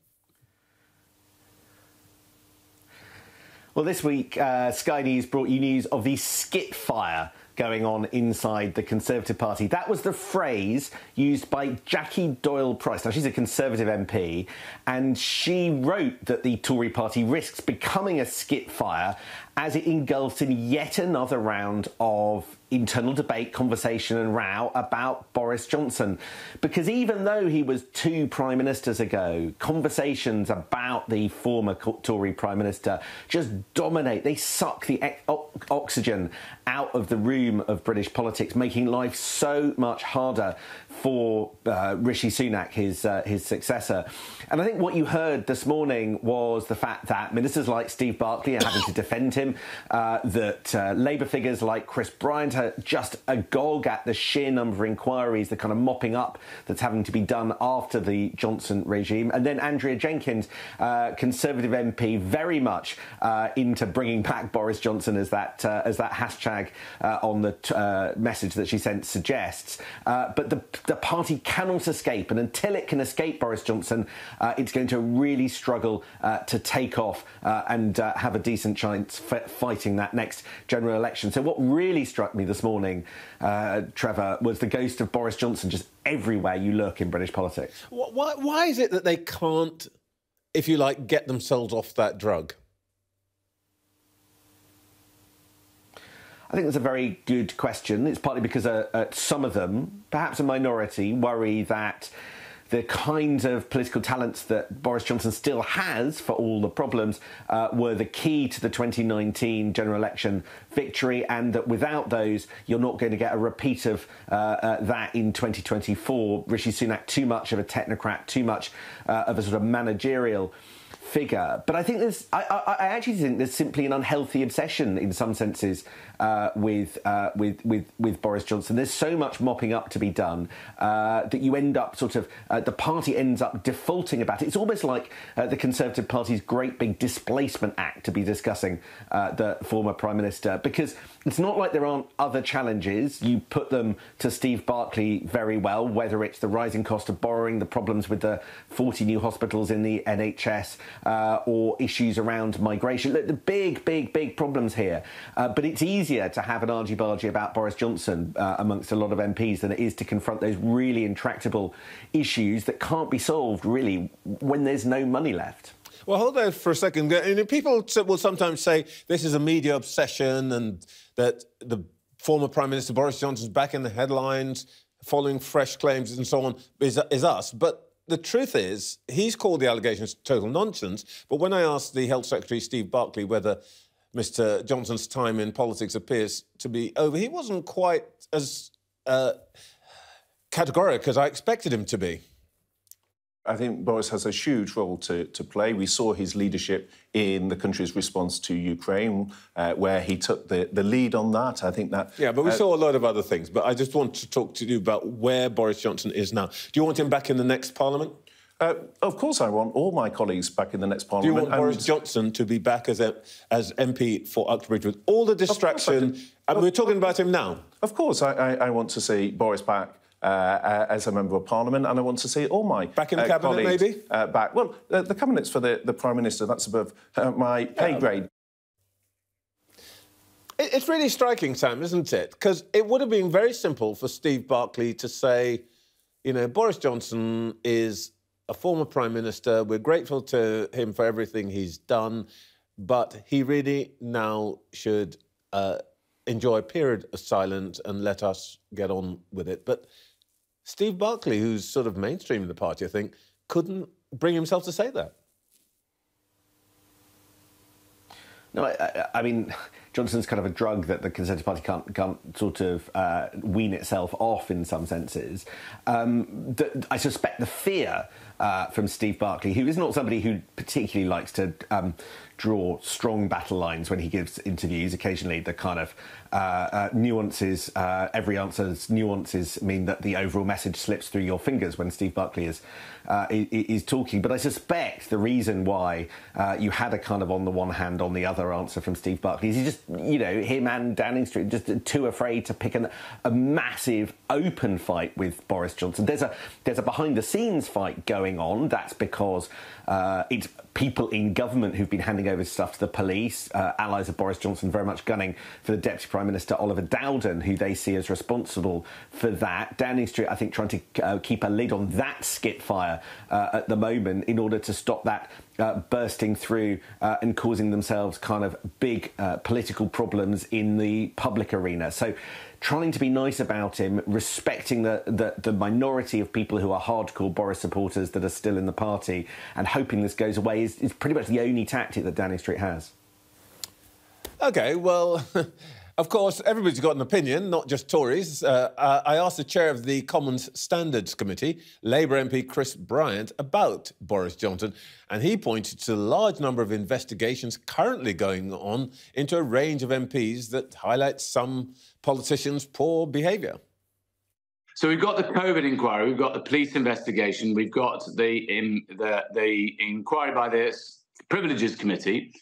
Well, this week, uh, Sky News brought you news of the skip fire going on inside the Conservative Party. That was the phrase used by Jackie Doyle Price. Now, she's a Conservative MP, and she wrote that the Tory party risks becoming a skip fire as it engulfs in yet another round of internal debate, conversation, and row about Boris Johnson. Because even though he was two prime ministers ago, conversations about the former Tory prime minister just dominate. They suck the oxygen out of the room of British politics, making life so much harder for uh, Rishi Sunak, his uh, his successor. And I think what you heard this morning was the fact that ministers like Steve Barclay are having to defend him, uh, that uh, Labour figures like Chris Bryant are just agog at the sheer number of inquiries, the kind of mopping up that's having to be done after the Johnson regime. And then Andrea Jenkyns, uh, Conservative MP, very much uh, into bringing back Boris Johnson as that as that hashtag on the t- message that she sent suggests. but the the party cannot escape, and until it can escape Boris Johnson, uh, it's going to really struggle uh, to take off uh, and uh, have a decent chance f- fighting that next general election. So, what really struck me this morning, uh, Trevor, was the ghost of Boris Johnson just everywhere you look in British politics. Why, why is it that they can't, if you like, get themselves off that drug? I think that's a very good question. It's partly because uh, uh, some of them, perhaps a minority, worry that the kinds of political talents that Boris Johnson still has for all the problems uh, were the key to the 2019 general election victory, and that without those, you're not going to get a repeat of uh, uh, that in 2024. Rishi Sunak, too much of a technocrat, too much uh, of a sort of managerial figure. But I think there's, I, I, I, actually think there's simply an unhealthy obsession in some senses uh, with, uh, with, with, with Boris Johnson. There's so much mopping up to be done uh, that you end up sort of, uh, the party ends up defaulting about it. It's almost like uh, the Conservative Party's great big displacement act to be discussing the former Prime Minister, because it's not like there aren't other challenges. You put them to Steve Barclay very well, whether it's the rising cost of borrowing, the problems with the 40 new hospitals in the NHS, or issues around migration. Look, the big, big, big problems here. but it's easy easier to have an argy bargy about Boris Johnson uh, amongst a lot of MPs than it is to confront those really intractable issues that can't be solved really when there's no money left. Well, hold on for a second. People will sometimes say this is a media obsession and that the former Prime Minister Boris Johnson's back in the headlines following fresh claims and so on is, is us. But the truth is, he's called the allegations total nonsense. But when I asked the Health Secretary, Steve Barclay, whether Mr. Johnson's time in politics appears to be over. He wasn't quite as uh, categoric as I expected him to be. I think Boris has a huge role to, to play. We saw his leadership in the country's response to Ukraine, uh, where he took the, the lead on that. I think that. Yeah, but we uh, saw a lot of other things. But I just want to talk to you about where Boris Johnson is now. Do you want him back in the next parliament? Uh, of course, I want all my colleagues back in the next parliament. Do you want Boris Johnson to be back as a, as MP for Uxbridge with all the distraction? And we're talking about him now. Of course, I, I, I want to see Boris back. Uh, as a member of parliament, and I want to see all my back in the uh, cabinet, maybe uh, back. Well, the cabinet's for the, the prime minister. That's above uh, my pay yeah. grade. It's really striking, Sam, isn't it? Because it would have been very simple for Steve Barclay to say, you know, Boris Johnson is a former prime minister. We're grateful to him for everything he's done, but he really now should uh, enjoy a period of silence and let us get on with it. But Steve Barclay, who's sort of mainstream in the party, I think, couldn't bring himself to say that. No, I, I mean, Johnson's kind of a drug that the Conservative Party can't, can't sort of uh, wean itself off in some senses. Um, the, I suspect the fear uh, from Steve Barclay, who is not somebody who particularly likes to um, draw strong battle lines when he gives interviews. Occasionally, the kind of uh, uh, nuances, uh, every answer's nuances mean that the overall message slips through your fingers when Steve Barclay is uh, is talking. But I suspect the reason why uh, you had a kind of on the one hand, on the other answer from Steve Barclay is he just, you know, him and Downing Street just too afraid to pick an, a massive open fight with Boris Johnson. There's a there's a behind the scenes fight going on. That's because uh, it's people in government who've been handing over stuff to the police, uh, allies of Boris Johnson, very much gunning for the Deputy Prime Minister Oliver Dowden, who they see as responsible for that. Downing Street, I think, trying to uh, keep a lid on that skipfire uh, at the moment in order to stop that uh, bursting through uh, and causing themselves kind of big uh, political problems in the public arena. So, trying to be nice about him, respecting the, the, the, minority of people who are hardcore Boris supporters that are still in the party, and hoping this goes away is, is pretty much the only tactic that Downing Street has. OK, well. <laughs> Of course, everybody's got an opinion, not just Tories. Uh, uh, I asked the chair of the Commons Standards Committee, Labour MP Chris Bryant, about Boris Johnson, and he pointed to a large number of investigations currently going on into a range of MPs that highlight some politicians' poor behaviour. So we've got the COVID inquiry, we've got the police investigation, we've got the in, the, the inquiry by the Privileges Committee.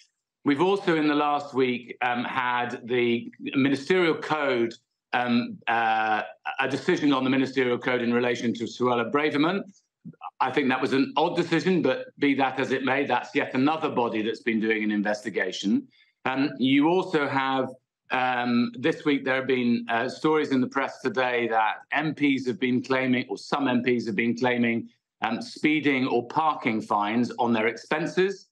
We've also, in the last week, um, had the ministerial code, um, uh, a decision on the ministerial code in relation to Suella Braverman. I think that was an odd decision, but be that as it may, that's yet another body that's been doing an investigation. Um, you also have um, this week there have been uh, stories in the press today that MPs have been claiming, or some MPs have been claiming, um, speeding or parking fines on their expenses.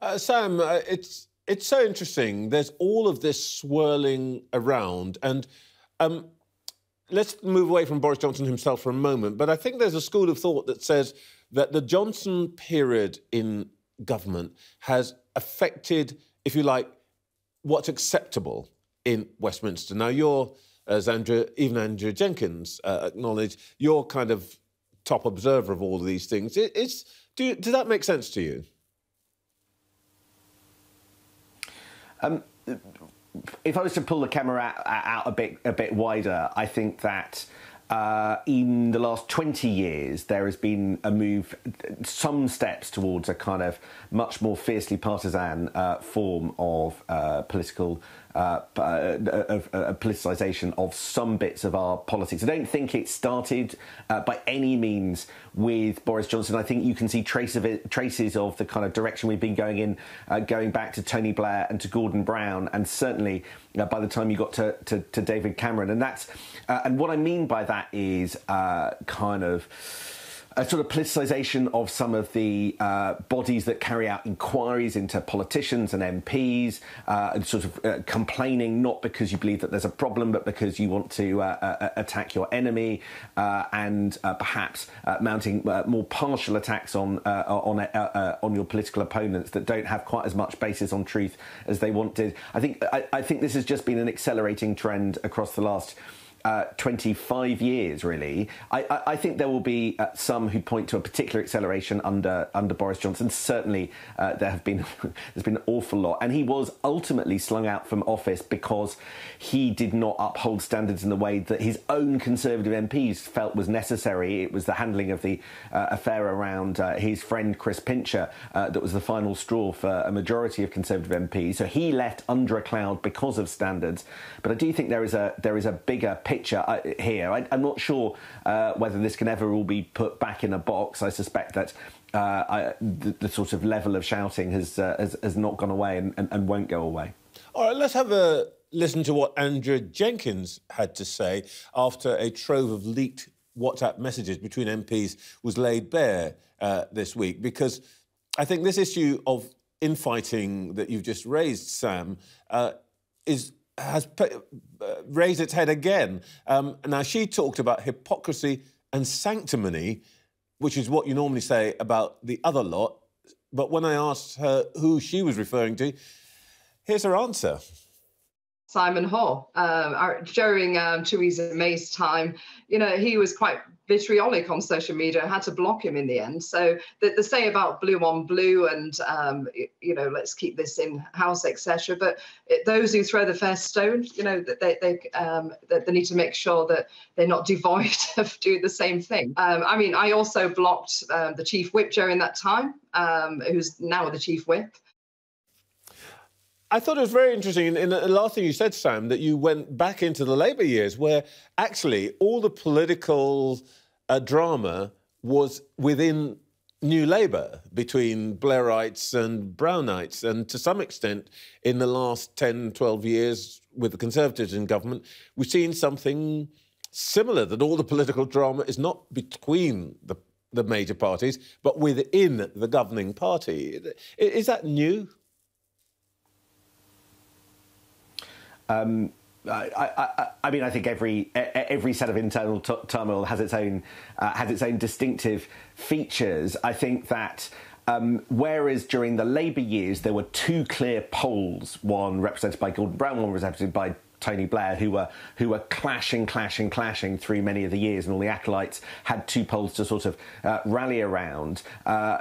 Uh, Sam, uh, it's it's so interesting. There's all of this swirling around, and um, let's move away from Boris Johnson himself for a moment. But I think there's a school of thought that says that the Johnson period in government has affected, if you like, what's acceptable in Westminster. Now, you're, as Andrea, even Andrea Jenkyns uh, acknowledged, you're kind of top observer of all of these things. It, do, does that make sense to you? Um, if I was to pull the camera out, out, a bit a bit wider, I think that uh, in the last 20 years, there has been a move, some steps towards a kind of much more fiercely partisan uh, form of uh, political uh, of, uh, politicisation of some bits of our politics. I don't think it started uh, by any means with Boris Johnson. I think you can see trace of it, traces of the kind of direction we've been going in, uh, going back to Tony Blair and to Gordon Brown, and certainly uh, by the time you got to, to, to David Cameron. And that's uh, and what I mean by that is kind of a sort of politicisation of some of the uh, bodies that carry out inquiries into politicians and MPs, uh, and sort of uh, complaining not because you believe that there's a problem, but because you want to uh, uh, attack your enemy, uh, and perhaps mounting more partial attacks on on on your political opponents that don't have quite as much basis on truth as they wanted. I think I, I think this has just been an accelerating trend across the last uh, 25 years, really. I, I, I, think there will be uh, some who point to a particular acceleration under under Boris Johnson. Certainly, uh, there have been <laughs> there's been an awful lot, and he was ultimately slung out from office because he did not uphold standards in the way that his own Conservative MPs felt was necessary. It was the handling of the uh, affair around uh, his friend Chris Pincher that was the final straw for a majority of Conservative MPs. So he left under a cloud because of standards. But I do think there is a there is a bigger picture picture uh, here. I, am not sure uh, whether this can ever all be put back in a box. I suspect that uh, I, the, the, sort of level of shouting has, uh, has, has, not gone away and, and, and won't go away. All right, let's have a listen to what Andrea Jenkyns had to say after a trove of leaked WhatsApp messages between MPs was laid bare uh, this week, because I think this issue of infighting that you've just raised, Sam, uh, is has uh, raised its head again. Um, now, she talked about hypocrisy and sanctimony, which is what you normally say about the other lot. But when I asked her who she was referring to, Here's her answer. Simon Hoare. Um, during um, Theresa May's time, you know, he was quite vitriolic on social media had to block him in the end. So the, the say about blue on blue and, um, you know, let's keep this in house, etc. But it, those who throw the first stone, you know, that they, they, um, they need to make sure that they're not <laughs> devoid of doing the same thing. Um, I mean, I also blocked um, the chief whip during that time, um, who's now the chief whip. I thought it was very interesting in, the last thing you said, Sam, that you went back into the Labour years where actually all the political uh, drama was within New Labour between Blairites and Brownites. And to some extent, in the last 10, 12 years with the Conservatives in government, we've seen something similar that all the political drama is not between the, the major parties, but within the governing party. Is that new? Um, I, I, I, mean, I think every every set of internal t- turmoil has its own uh, has its own distinctive features. I think that. Um, whereas during the Labour years, there were two clear poles, one represented by Gordon Brown, one represented by Tony Blair, who were who were clashing, clashing, clashing through many of the years, and all the acolytes had two poles to sort of uh, rally around. Uh,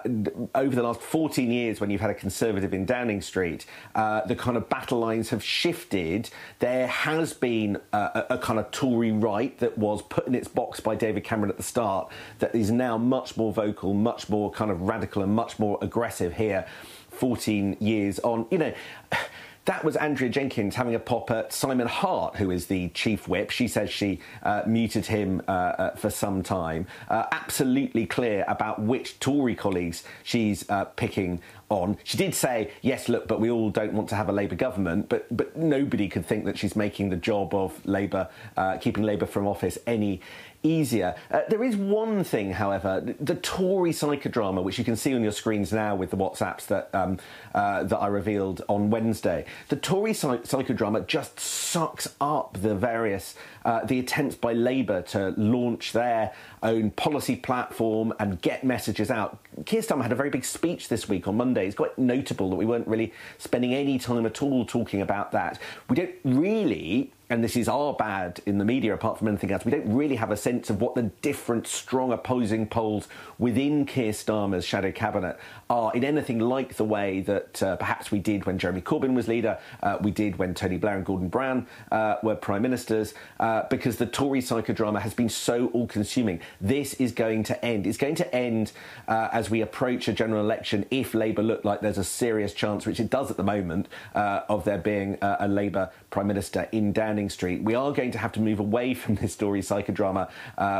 over the last 14 years, when you've had a Conservative in Downing Street, uh, the kind of battle lines have shifted. There has been a, a, kind of Tory right that was put in its box by David Cameron at the start, that is now much more vocal, much more kind of radical, and much more aggressive here. 14 years on, you know that was Andrea Jenkyns having a pop at Simon Hart, who is the chief whip. She says she uh, muted him uh, uh, for some time. Uh, absolutely clear about which Tory colleagues she's uh, picking on. She did say, yes, look, but we all don't want to have a Labour government, but, but nobody could think that she's making the job of Labour, keeping Labour from office any easier. Uh, there is one thing, however, the Tory psychodrama, which you can see on your screens now with the WhatsApps that um, uh, that I revealed on Wednesday. The Tory psych- psychodrama just sucks up the various uh, the attempts by Labour to launch their own policy platform and get messages out. Keir Starmer had a very big speech this week on Monday. It's quite notable that we weren't really spending any time at all talking about that. We don't really and this is our bad in the media apart from anything else, we don't really have a sense of what the different strong opposing poles within Keir Starmer's shadow cabinet are in anything like the way that uh, perhaps we did when Jeremy Corbyn was leader, uh, we did when Tony Blair and Gordon Brown uh, were prime ministers, uh, because the Tory psychodrama has been so all consuming. This is going to end. It's going to end uh, as we approach a general election if Labour look like there's a serious chance, which it does at the moment, of there being a Labour prime minister in Downing Street, we are going to have to move away <laughs> from this Tory psychodrama,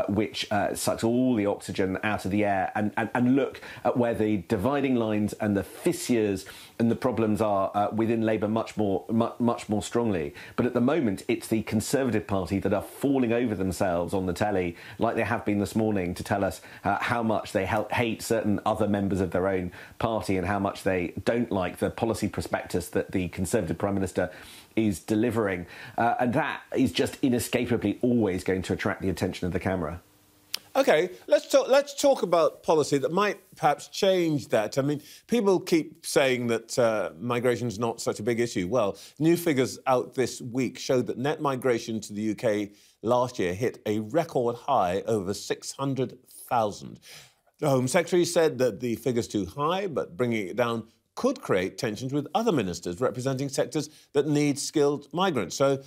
which sucks all the oxygen out of the air, and, and, and, look at where the dividing lines and the fissures and the problems are uh, within Labour much more, much, more strongly. But at the moment, it's the Conservative Party that are falling over themselves on the telly, like they have been this morning, to tell us uh, how much they hate certain other members of their own party and how much they don't like the policy prospectus that the Conservative Prime Minister is delivering. Uh, and that is just inescapably always going to attract the attention of the camera. Okay, let's talk, let's talk about policy that might perhaps change that. I mean, people keep saying that uh, migration is not such a big issue. Well, new figures out this week showed that net migration to the UK last year hit a record high over 600,000. The Home Secretary said that the figure's too high, but bringing it down could create tensions with other ministers representing sectors that need skilled migrants. So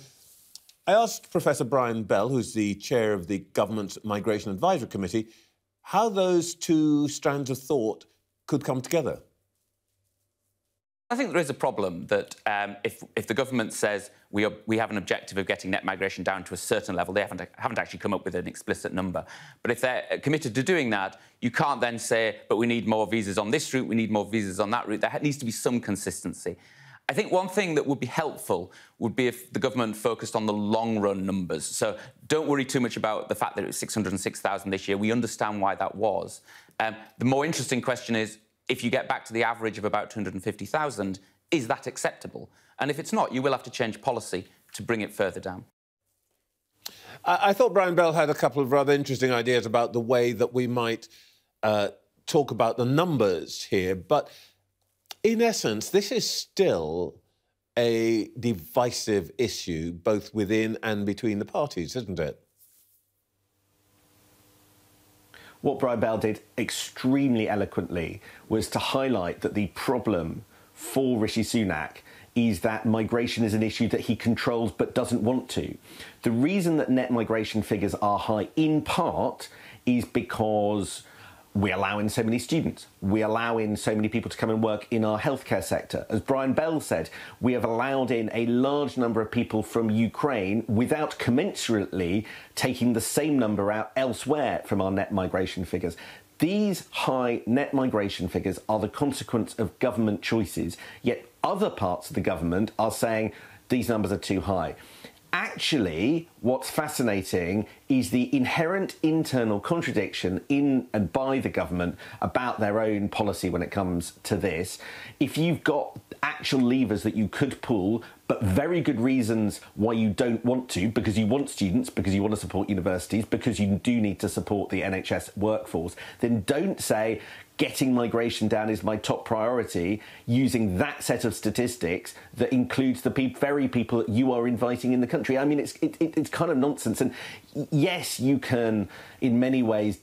I asked Professor Brian Bell, who's the chair of the government's Migration Advisory Committee, how those two strands of thought could come together. I think there is a problem that um, if, if the government says we, are, we have an objective of getting net migration down to a certain level, they haven't, haven't actually come up with an explicit number. But if they're committed to doing that, you can't then say, but we need more visas on this route, we need more visas on that route. There needs to be some consistency. I think one thing that would be helpful would be if the government focused on the long run numbers. So don't worry too much about the fact that it was 606,000 this year. We understand why that was. Um, the more interesting question is if you get back to the average of about 250,000, is that acceptable? And if it's not, you will have to change policy to bring it further down. I, thought Brian Bell had a couple of rather interesting ideas about the way that we might uh, talk about the numbers here. But in essence, this is still a divisive issue both within and between the parties, isn't it? What Brian Bell did extremely eloquently was to highlight that the problem for Rishi Sunak is that migration is an issue that he controls but doesn't want to. The reason that net migration figures are high, in part, is because we allow in so many students. We allow in so many people to come and work in our healthcare sector. As Brian Bell said, we have allowed in a large number of people from Ukraine without commensurately taking the same number out elsewhere from our net migration figures. These high net migration figures are the consequence of government choices, yet other parts of the government are saying these numbers are too high. Actually, what's fascinating is the inherent internal contradiction in and by the government about their own policy when it comes to this. If you've got actual levers that you could pull, but very good reasons why you don't want to, because you want students, because you want to support universities, because you do need to support the NHS workforce, then don't say, getting migration down is my top priority using that set of statistics that includes the pe- very people that you are inviting in the country. I mean, it's, it, it, it's kind of nonsense. And yes, you can, in many ways,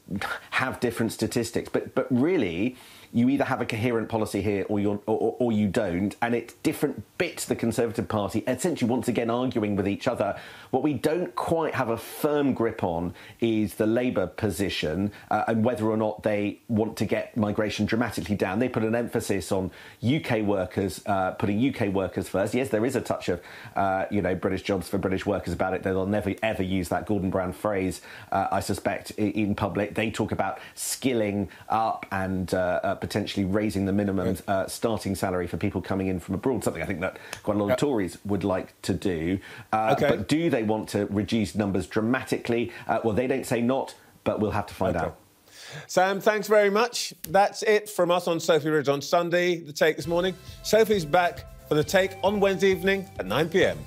have different statistics, but, but really, you either have a coherent policy here or, you or, or, you don't, and it's different bits the Conservative Party essentially once again arguing with each other. What we don't quite have a firm grip on is the Labour position uh, and whether or not they want to get migration dramatically down. They put an emphasis on UK workers, uh, putting UK workers first. Yes, there is a touch of, uh, you know, British jobs for British workers about it. They'll never ever use that Gordon Brown phrase, uh, I suspect, in public. They talk about skilling up and uh, uh, potentially raising the minimum uh, starting salary for people coming in from abroad, something I think that quite a lot of Tories would like to do. Uh, okay. But do they want to reduce numbers dramatically? Uh, well, they don't say not, but we'll have to find okay. out. Sam, thanks very much. That's it from us on Sophy Ridge on Sunday, the take this morning. Sophy's back for the take on Wednesday evening at 9 pm.